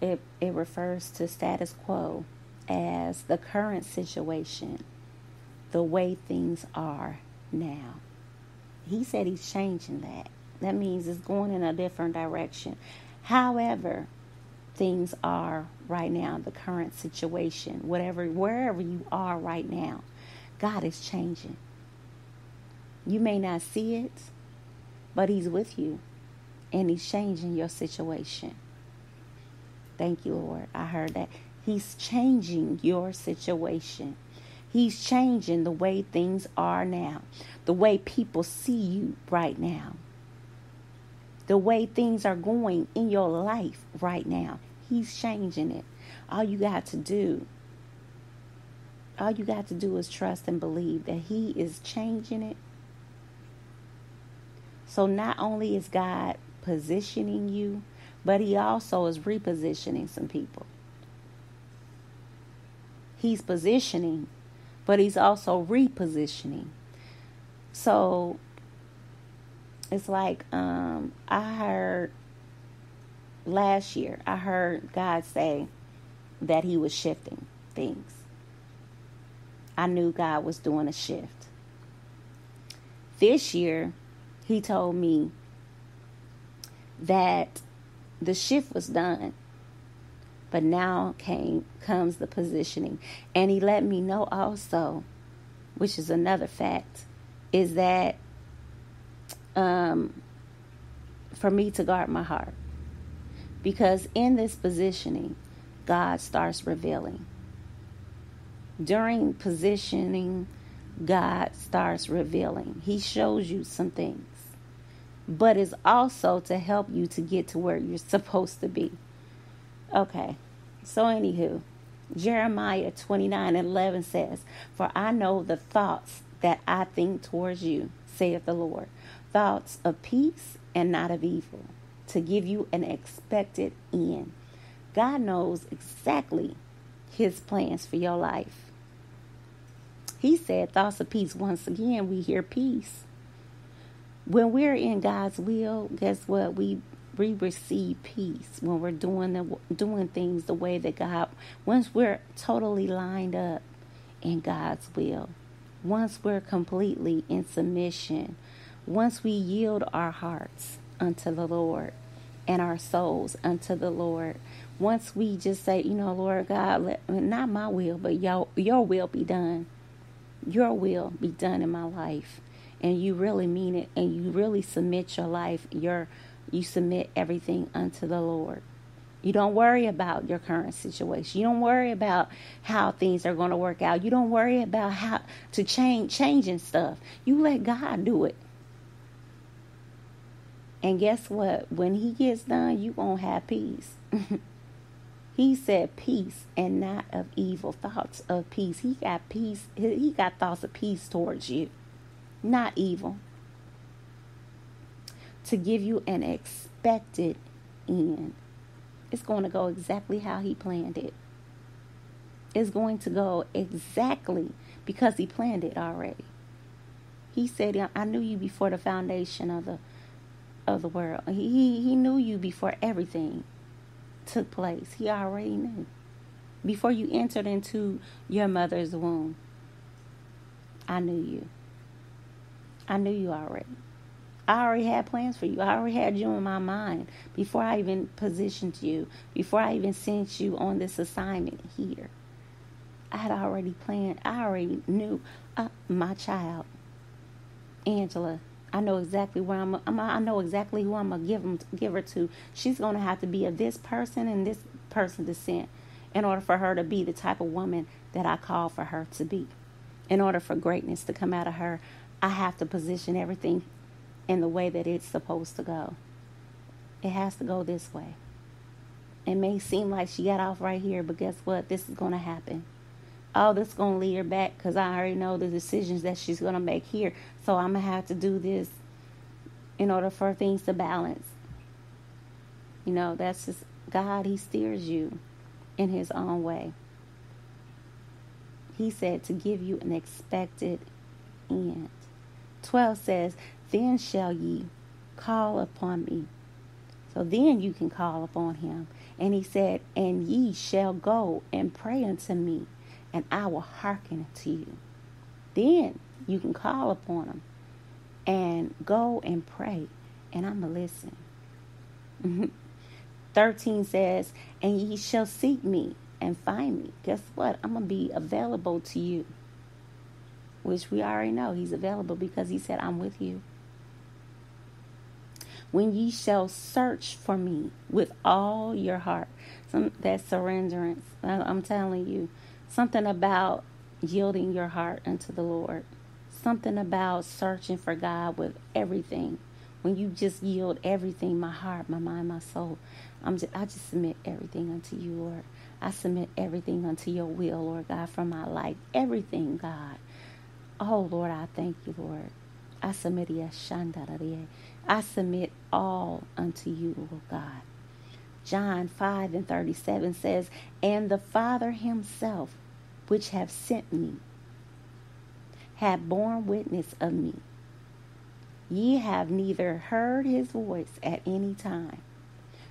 it, it refers to status quo as the current situation, the way things are now. He said he's changing that. That means it's going in a different direction. However, things are right now, the current situation, whatever, wherever you are right now, God is changing. You may not see it, but He's with you and He's changing your situation. Thank you, Lord. I heard that. He's changing your situation. He's changing the way things are now, the way people see you right now, the way things are going in your life right now. He's changing it. All you got to do, all you got to do is trust and believe that He is changing it. So not only is God positioning you, but He also is repositioning some people. He's positioning, but he's also repositioning. So it's like um, I heard last year, I heard God say that he was shifting things. I knew God was doing a shift. This year, he told me that the shift was done but now came comes the positioning. And he let me know also, which is another fact, is that um, for me to guard my heart. Because in this positioning, God starts revealing. During positioning, God starts revealing. He shows you some things, but it's also to help you to get to where you're supposed to be. Okay, so anywho, Jeremiah 29 and 11 says, For I know the thoughts that I think towards you, saith the Lord, thoughts of peace and not of evil, to give you an expected end. God knows exactly his plans for your life. He said, thoughts of peace. Once again, we hear peace. When we're in God's will, guess what? We we receive peace when we're doing the doing things the way that God once we're totally lined up in God's will once we're completely in submission once we yield our hearts unto the Lord and our souls unto the Lord. Once we just say, you know, Lord God, let, not my will, but your, your will be done. Your will be done in my life. And you really mean it and you really submit your life, your you submit everything unto the Lord. You don't worry about your current situation. You don't worry about how things are going to work out. You don't worry about how to change changing stuff. You let God do it. And guess what? When he gets done, you won't have peace. he said peace and not of evil thoughts of peace. He got peace. He got thoughts of peace towards you, not evil. To give you an expected end. It's going to go exactly how he planned it. It's going to go exactly because he planned it already. He said, I knew you before the foundation of the of the world. He, he knew you before everything took place. He already knew. Before you entered into your mother's womb, I knew you. I knew you already. I already had plans for you. I already had you in my mind before I even positioned you, before I even sent you on this assignment here. I had already planned, I already knew uh, my child, Angela, I know exactly where I'm, I'm I know exactly who I'm gonna give them, give her to. She's gonna have to be of this person and this person descent in order for her to be the type of woman that I call for her to be. In order for greatness to come out of her, I have to position everything in the way that it's supposed to go. It has to go this way. It may seem like she got off right here, but guess what? This is going to happen oh, this is going to lead her back because I already know the decisions that she's going to make here. So I'm going to have to do this in order for things to balance. You know, that's just God, He steers you in His own way. He said to give you an expected end. 12 says, Then shall ye call upon me. So then you can call upon him. And he said, And ye shall go and pray unto me, and I will hearken to you. Then you can call upon him and go and pray, and I'm going to listen. 13 says, And ye shall seek me and find me. Guess what? I'm going to be available to you. Which we already know he's available because he said, I'm with you. When ye shall search for me with all your heart. Some that surrenderance. I'm telling you, Something about yielding your heart unto the Lord. Something about searching for God with everything. When you just yield everything, my heart, my mind, my soul, I'm just, I just submit everything unto you, Lord. I submit everything unto your will, Lord God, for my life. Everything, God. Oh, Lord, I thank you, Lord. I submit I submit all unto you, Lord God. John 5 and 37 says, And the Father himself which have sent me have borne witness of me. Ye have neither heard his voice at any time,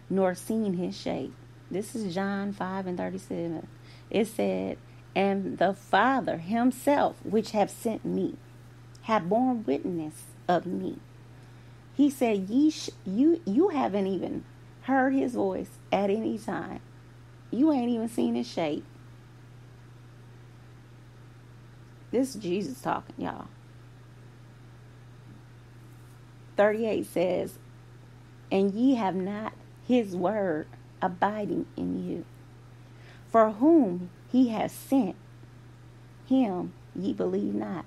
nor seen his shape. This is John 5 and 37. It said, And the Father himself, which have sent me, have borne witness of me. He said, Ye sh- you, you haven't even heard his voice at any time. You ain't even seen his shape. This is Jesus talking, y'all. 38 says, And ye have not his word abiding in you. For whom he has sent, him ye believe not.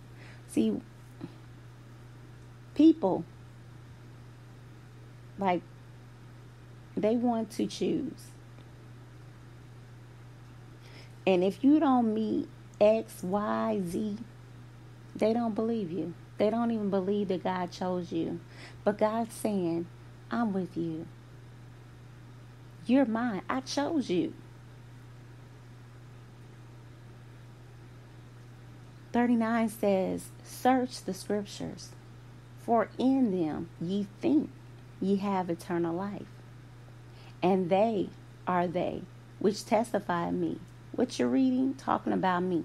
See, people, like, they want to choose. And if you don't meet X, Y, Z, they don't believe you. They don't even believe that God chose you. But God's saying, I'm with you. You're mine. I chose you. 39 says, Search the scriptures, for in them ye think ye have eternal life. And they are they which testify of me. What you're reading, talking about me.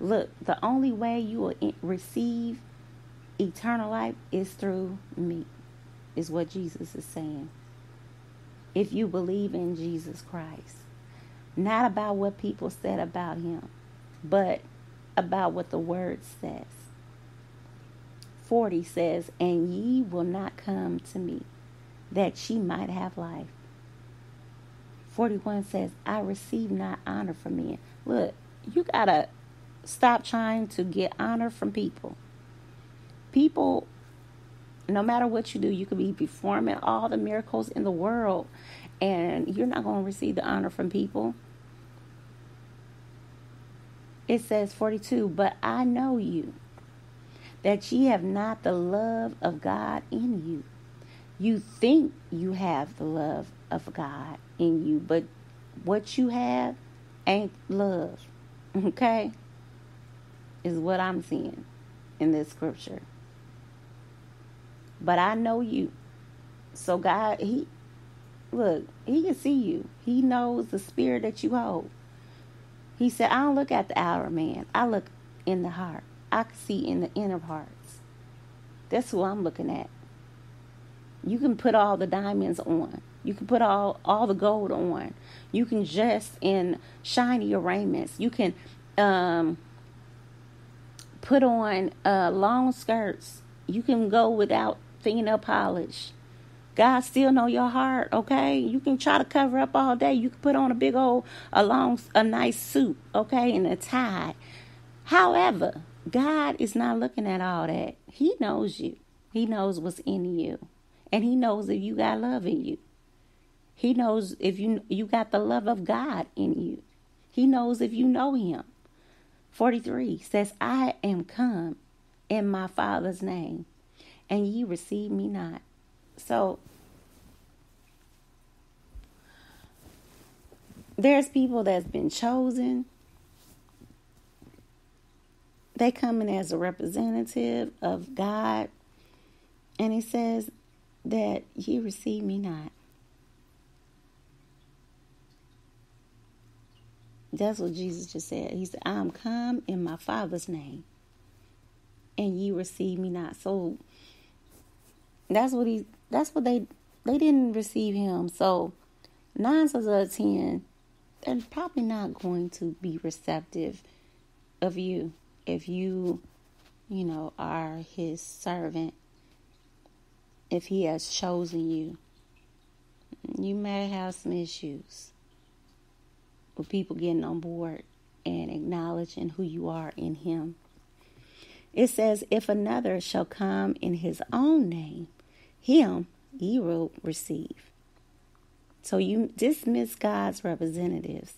Look, the only way you will receive eternal life is through me, is what Jesus is saying. If you believe in Jesus Christ, not about what people said about him, but about what the word says. 40 says, And ye will not come to me, that ye might have life. 41 says, I receive not honor from men. Look, you got to stop trying to get honor from people. People, no matter what you do, you could be performing all the miracles in the world, and you're not going to receive the honor from people. It says 42, but I know you, that ye have not the love of God in you. You think you have the love of God in you, but what you have ain't love. Okay? Is what I'm seeing in this scripture. But I know you. So God, He look, He can see you. He knows the spirit that you hold. He said, I don't look at the outer man. I look in the heart. I can see in the inner parts. That's who I'm looking at. You can put all the diamonds on. You can put all, all the gold on. You can dress in shiny raiments. You can um, put on uh, long skirts. You can go without fingernail polish. God still know your heart, okay? You can try to cover up all day. You can put on a big old, a long, a nice suit, okay, and a tie. However, God is not looking at all that. He knows you. He knows what's in you. And he knows if you got love in you. He knows if you you got the love of God in you. He knows if you know him. 43 says, I am come in my Father's name, and ye receive me not. So there's people that's been chosen. They come in as a representative of God. And he says that ye receive me not. That's what Jesus just said. He said, I am come in my Father's name, and ye receive me not. So that's what he that's what they they didn't receive him. So nine out of ten, they're probably not going to be receptive of you if you, you know, are his servant. If he has chosen you, you may have some issues with people getting on board and acknowledging who you are in him. It says, If another shall come in his own name, him ye will receive. So you dismiss God's representatives,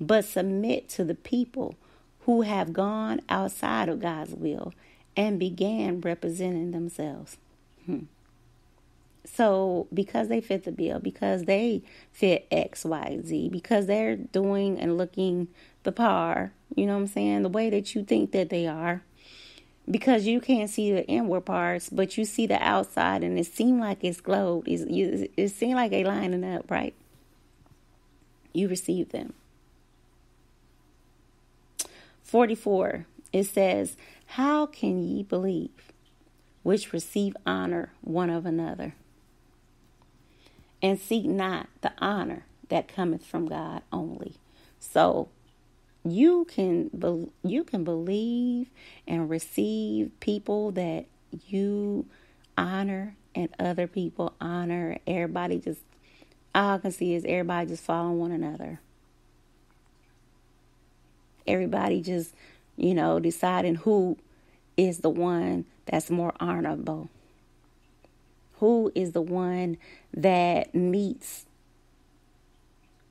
but submit to the people who have gone outside of God's will and began representing themselves. Hmm. So, because they fit the bill, because they fit X, Y, Z, because they're doing and looking the par, you know what I'm saying, the way that you think that they are, because you can't see the inward parts, but you see the outside, and it seems like it's glowed. It's, it seems like they lining up, right? You receive them. 44, it says, How can ye believe which receive honor one of another? And seek not the honor that cometh from God only. So you can be, you can believe and receive people that you honor and other people honor. Everybody just all I can see is everybody just following one another. Everybody just, you know, deciding who is the one that's more honorable. Who is the one that meets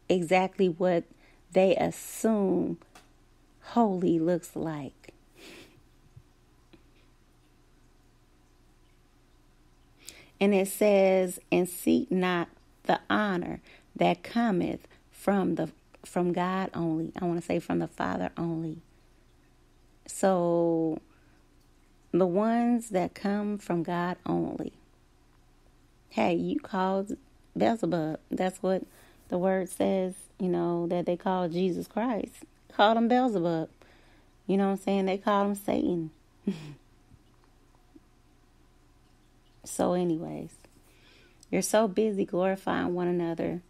exactly what they assume holy looks like. And it says, and seek not the honor that cometh from the from God only. I want to say from the Father only. So the ones that come from God only. Hey, you called Beelzebub. That's what the word says you know, that they call Jesus Christ. Called him Beelzebub. You know what I'm saying? They call him Satan. So, anyways, you're so busy glorifying one another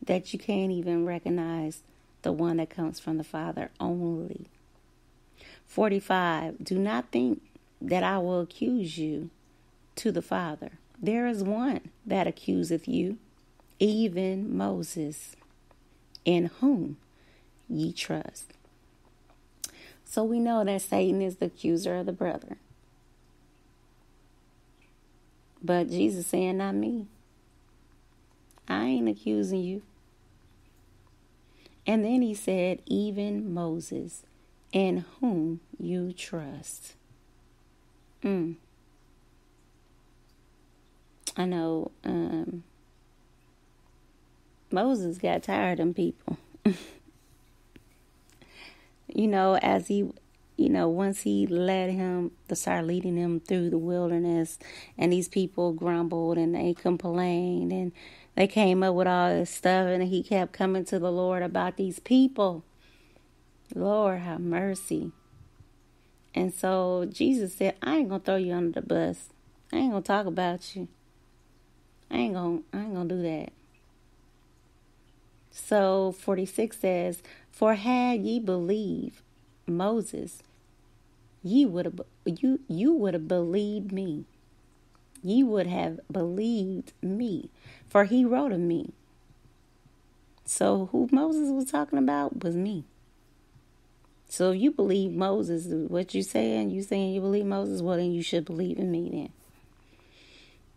that you can't even recognize the one that comes from the Father only. 45. Do not think that I will accuse you to the Father. There is one that accuseth you, even Moses, in whom ye trust. So we know that Satan is the accuser of the brother. But Jesus saying, not me. I ain't accusing you. And then he said, even Moses, in whom you trust. Mm. I know um, Moses got tired of people. you know, as he, you know, once he led him to start leading him through the wilderness, and these people grumbled and they complained and they came up with all this stuff, and he kept coming to the Lord about these people. Lord, have mercy. And so Jesus said, I ain't gonna throw you under the bus. I ain't gonna talk about you. I ain't gonna I ain't gonna do that. So 46 says, For had ye believed Moses, ye would have you you would have believed me. Ye would have believed me, for he wrote of me. So who Moses was talking about was me. So if you believe Moses, what you saying, you saying you believe Moses, well then you should believe in me then.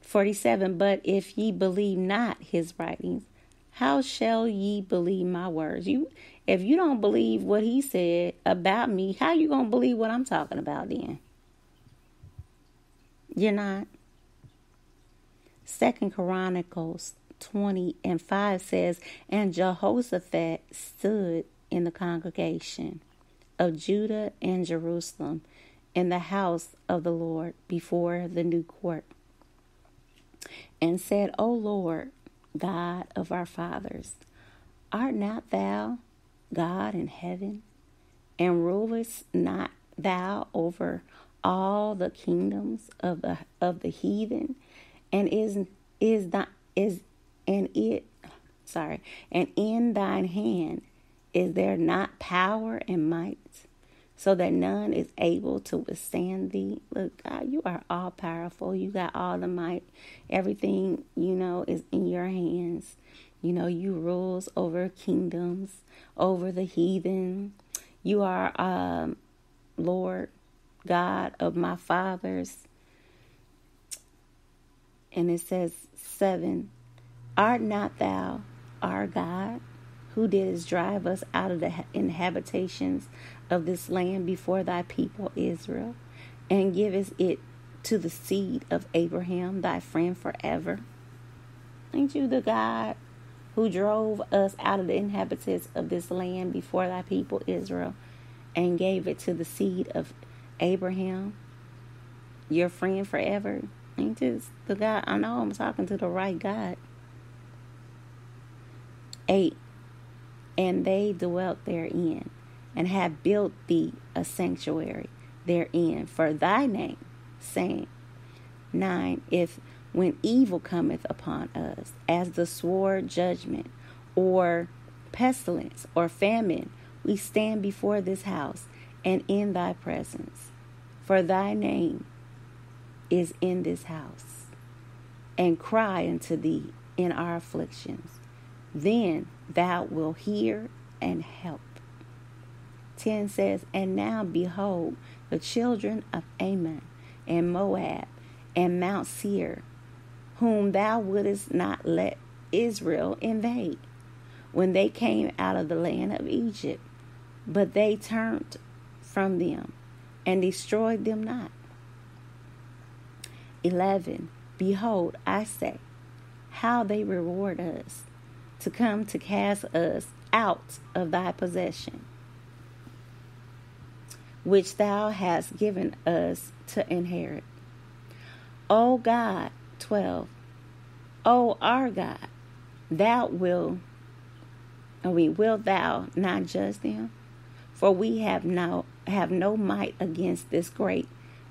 47 But if ye believe not his writings, how shall ye believe my words? You if you don't believe what he said about me, how you gonna believe what I'm talking about then? You're not. Second Chronicles 20 and 5 says, And Jehoshaphat stood in the congregation of Judah and Jerusalem in the house of the Lord before the new court and said, O Lord, God of our fathers, art not thou God in heaven, and rulest not thou over all the kingdoms of the of the heathen, and is is that is and it sorry, and in thine hand is there not power and might? So that none is able to withstand thee. Look, God, you are all powerful. You got all the might. Everything, you know, is in your hands. You know, you rules over kingdoms, over the heathen. You are um, Lord God of my fathers. And it says, seven, art not thou our God, who didst drive us out of the inhabitations of this land before thy people Israel, and givest it to the seed of Abraham, thy friend forever. Ain't you the God who drove us out of the inhabitants of this land before thy people Israel and gave it to the seed of Abraham, your friend forever? Ain't this the God? I know I'm talking to the right God. 8. And they dwelt therein and have built thee a sanctuary therein for thy name, saying, 9. If when evil cometh upon us, as the sword judgment, or pestilence, or famine, we stand before this house and in thy presence. For thy name is in this house, and cry unto thee in our afflictions. Then thou wilt hear and help. 10 says, And now behold, the children of Ammon and Moab and Mount Seir, whom thou wouldest not let Israel invade, when they came out of the land of Egypt. But they turned from them and destroyed them not. 11. Behold, I say, how they reward us to come to cast us out of thy possession which thou hast given us to inherit. O God, 12. O our God, thou will, I mean, will thou not judge them? For we have no have no might against this great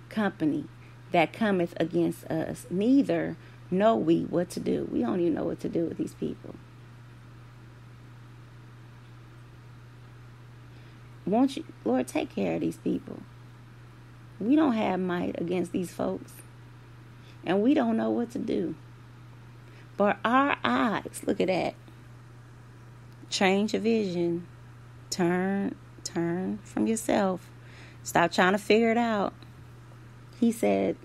company that cometh against us. Neither know we what to do. We don't even know what to do with these people. Won't you, Lord, take care of these people? We don't have might against these folks, and we don't know what to do. But our eyes, look at that. Change your vision. Turn, turn from yourself. Stop trying to figure it out. He said,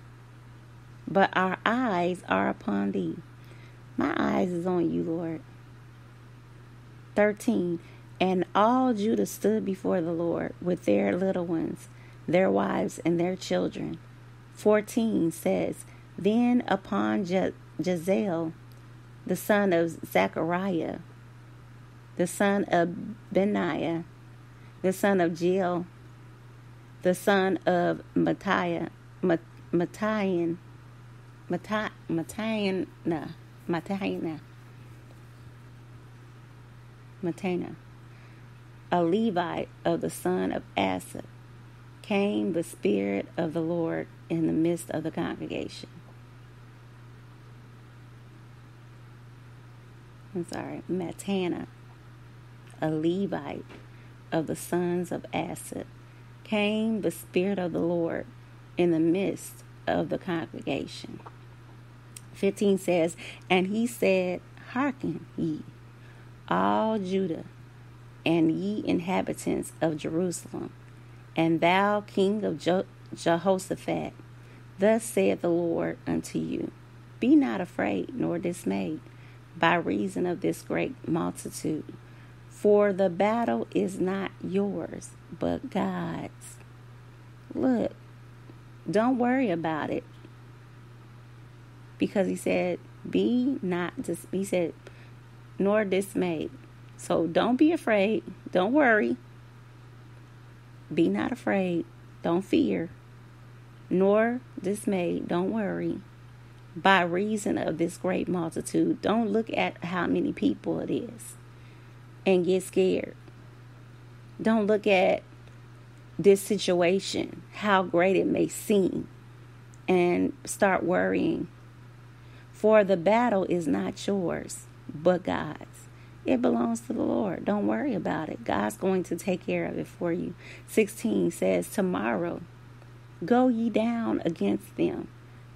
But our eyes are upon thee. My eyes is on you, Lord. 13. And all Judah stood before the Lord with their little ones, their wives, and their children. 14 says, Then upon Je- the son of Zechariah, the son of Benaiah, the son of Jeiel, the son of Matthiah, Matthian, Matthian, Matthiana, Matana, a Levite of the son of Asaph, came the Spirit of the Lord in the midst of the congregation. I'm sorry, Matana, a Levite of the sons of Asaph, came the Spirit of the Lord in the midst of the congregation. 15 says, And he said, Hearken ye, all Judah, and ye inhabitants of Jerusalem, and thou king of Je- Jehoshaphat, thus saith the Lord unto you Be not afraid nor dismayed by reason of this great multitude, for the battle is not yours, but God's. Look, don't worry about it. Because he said, Be not dis he said, nor dismayed. So don't be afraid. Don't worry. Be not afraid. Don't fear. Nor dismayed. Don't worry. By reason of this great multitude, don't look at how many people it is and get scared. Don't look at this situation, how great it may seem, and start worrying. For the battle is not yours, but God's. It belongs to the Lord. Don't worry about it. God's going to take care of it for you. 16 says, Tomorrow go ye down against them.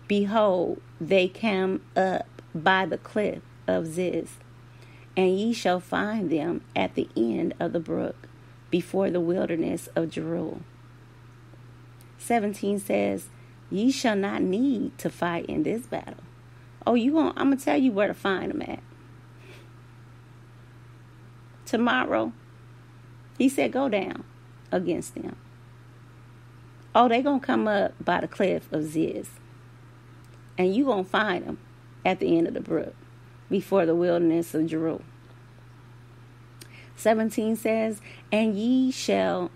Behold, they come up by the cliff of Ziz, and ye shall find them at the end of the brook before the wilderness of Jeruel. 17 says, Ye shall not need to fight in this battle. Oh, you going I'm gonna tell you where to find them at. Tomorrow, he said, go down against them. Oh, they gonna come up by the cliff of Ziz. And you gonna find them at the end of the brook before the wilderness of Jeruel. 17 says, And ye shall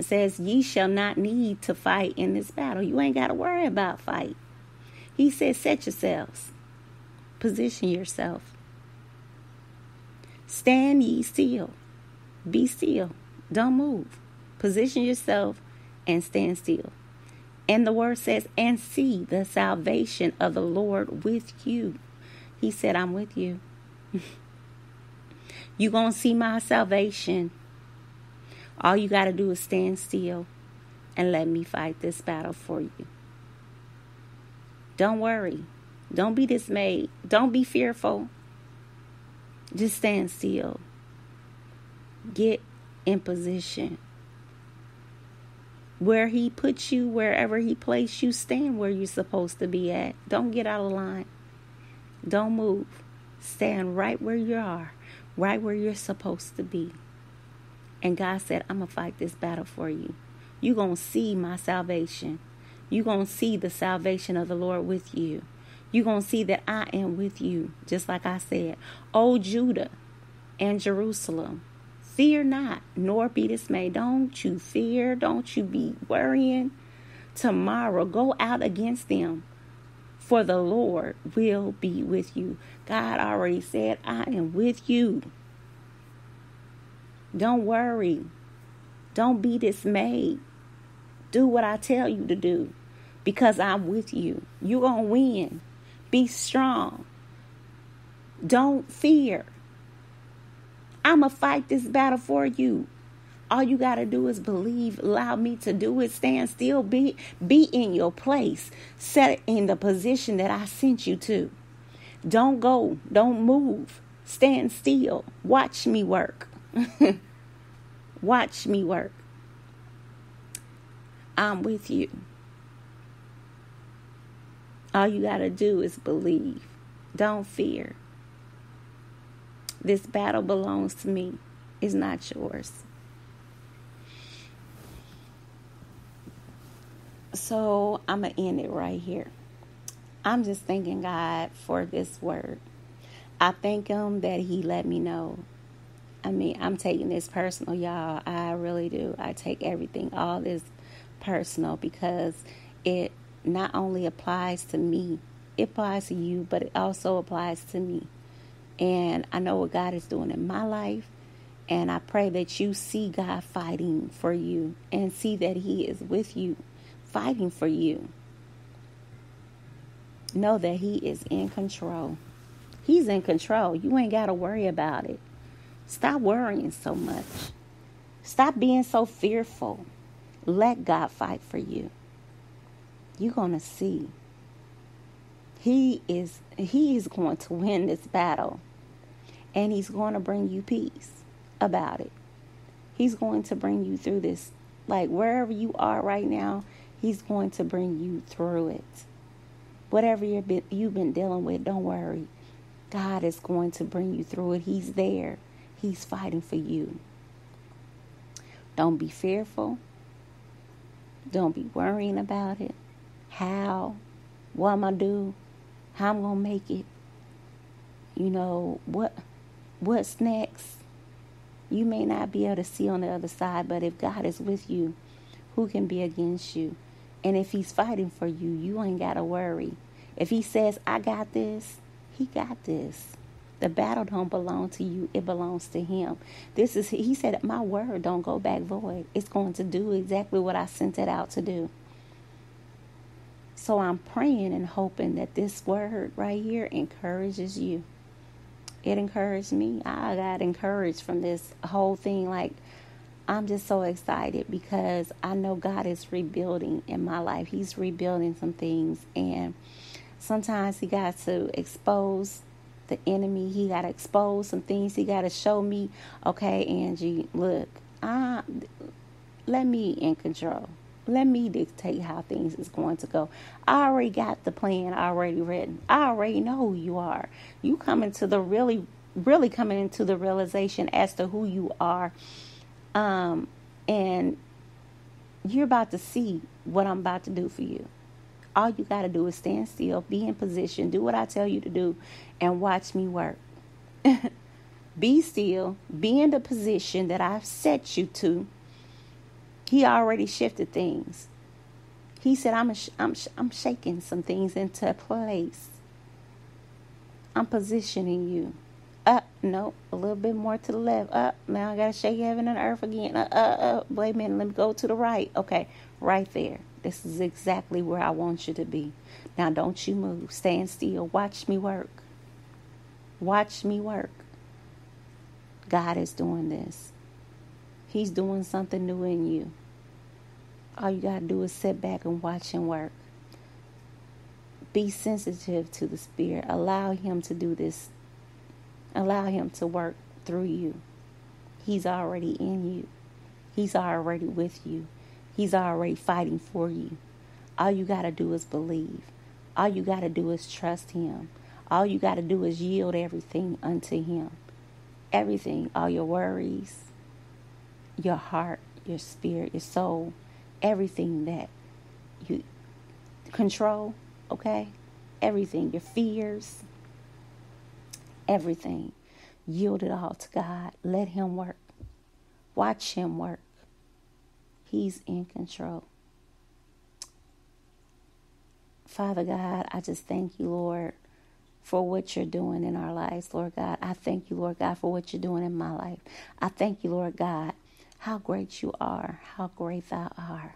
says, Ye shall not need to fight in this battle. You ain't gotta worry about fight. He says, Set yourselves, position yourself. Stand ye still. Be still. Don't move. Position yourself and stand still. And the word says, and see the salvation of the Lord with you. He said, I'm with you. You're going to see my salvation. All you got to do is stand still and let me fight this battle for you. Don't worry. Don't be dismayed. Don't be fearful. Just stand still. Get in position. Where He puts you, wherever He placed you, stand where you're supposed to be at. Don't get out of line. Don't move. Stand right where you are right where you're supposed to be. And God said, I'm going to fight this battle for you. You're going to see my salvation. You're going to see the salvation of the Lord with you. You're going to see that I am with you, just like I said. O Judah and Jerusalem, fear not, nor be dismayed. Don't you fear. Don't you be worrying. Tomorrow, go out against them, for the Lord will be with you. God already said, I am with you. Don't worry. Don't be dismayed. Do what I tell you to do. because I'm with you. You're going to win. Be strong. Don't fear. I'm going to fight this battle for you. All you got to do is believe, allow me to do it, stand still, be, be in your place, set in the position that I sent you to. Don't go, don't move, stand still, watch me work. watch me work. I'm with you. All you got to do is believe. Don't fear. This battle belongs to me, it's not yours. So I'm going to end it right here. I'm just thanking God for this word. I thank Him that He let me know. I mean, I'm taking this personal, y'all. I really do. I take everything, all this personal, because it not only applies to me, it applies to you, but it also applies to me. And I know what God is doing in my life. And I pray that you see God fighting for you and see that He is with you, fighting for you. Know that He is in control. He's in control. You ain't got to worry about it. Stop worrying so much. Stop being so fearful. Let God fight for you you're going to see. He is he is going to win this battle. And he's going to bring you peace about it. He's going to bring you through this. Like wherever you are right now he's going to bring you through it. Whatever you've been, you've been dealing with don't worry. God is going to bring you through it. He's there. He's fighting for you. Don't be fearful. Don't be worrying about it how, what I'm gonna do, how I'm gonna make it. You know what, what's next. You may not be able to see on the other side, but if God is with you, who can be against you? And if He's fighting for you, you ain't gotta worry. If He says, "I got this," He got this. The battle don't belong to you, it belongs to him. This is he said, My word don't go back void. It's going to do exactly what I sent it out to do. So I'm praying and hoping that this word right here encourages you. It encouraged me. I got encouraged from this whole thing. Like, I'm just so excited because I know God is rebuilding in my life. He's rebuilding some things. And sometimes He got to expose the enemy. He got to expose some things. He got to show me, okay, Angie, look, I, let me in control. Let me dictate how things is going to go. I already got the plan already written. I already know who you are. You coming to the really, really coming into the realization as to who you are. Um, and you're about to see what I'm about to do for you. All you got to do is stand still, be in position, do what I tell you to do, and watch me work. be still, be in the position that I've set you to he already shifted things. He said, I'm, a, I'm, I'm shaking some things into place. I'm positioning you. Up, no, a little bit more to the left. Up, now I gotta shake heaven and earth again. Uh, uh, uh, wait a minute, let me go to the right. Okay, right there. This is exactly where I want you to be. Now don't you move. Stand still. Watch me work. Watch me work. God is doing this. He's doing something new in you. All you got to do is sit back and watch him work. Be sensitive to the Spirit. Allow him to do this. Allow him to work through you. He's already in you, he's already with you, he's already fighting for you. All you got to do is believe. All you got to do is trust him. All you got to do is yield everything unto him. Everything, all your worries, your heart, your spirit, your soul, everything that you control, okay? Everything, your fears, everything. Yield it all to God. Let Him work. Watch Him work. He's in control. Father God, I just thank you, Lord, for what you're doing in our lives, Lord God. I thank you, Lord God, for what you're doing in my life. I thank you, Lord God, how great you are, how great thou art.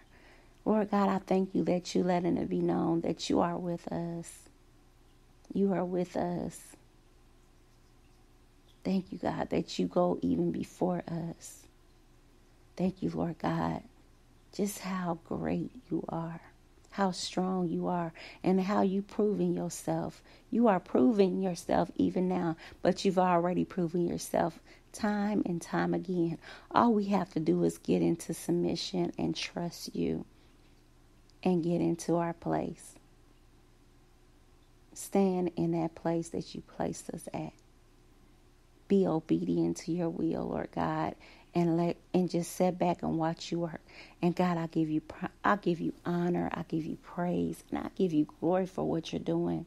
Lord God, I thank you that you letting it be known that you are with us. You are with us. Thank you, God, that you go even before us. Thank you, Lord God, just how great you are, how strong you are, and how you proving yourself. You are proving yourself even now, but you've already proven yourself time and time again. All we have to do is get into submission and trust you and get into our place. Stand in that place that you placed us at. Be obedient to your will, Lord God, and let and just sit back and watch you work. And God, I give you I give you honor, I give you praise, and I give you glory for what you're doing.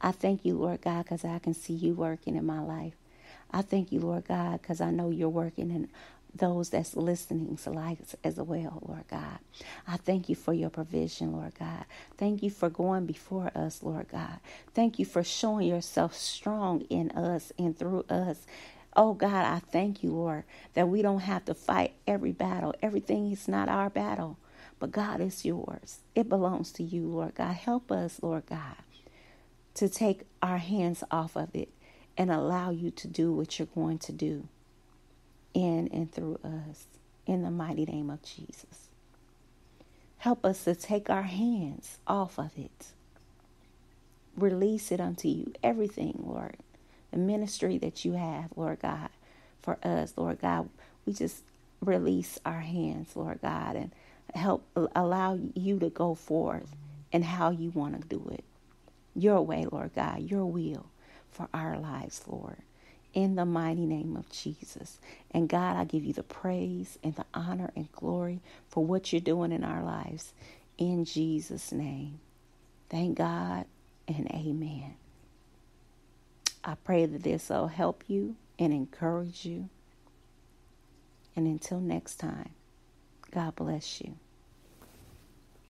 I thank you, Lord God, because I can see you working in my life. I thank you, Lord God, because I know you're working in those that's listening lives as well, Lord God. I thank you for your provision, Lord God. Thank you for going before us, Lord God. Thank you for showing yourself strong in us and through us. Oh God, I thank you, Lord, that we don't have to fight every battle. Everything is not our battle, but God is yours. It belongs to you, Lord God. Help us, Lord God, to take our hands off of it and allow you to do what you're going to do in and through us in the mighty name of Jesus. Help us to take our hands off of it. Release it unto you, everything, Lord. The ministry that you have, Lord God, for us, Lord God. We just release our hands, Lord God, and help allow you to go forth and how you want to do it. Your way, Lord God, your will for our lives, Lord in the mighty name of Jesus. And God, I give you the praise and the honor and glory for what you're doing in our lives. In Jesus' name. Thank God and amen. I pray that this will help you and encourage you. And until next time, God bless you.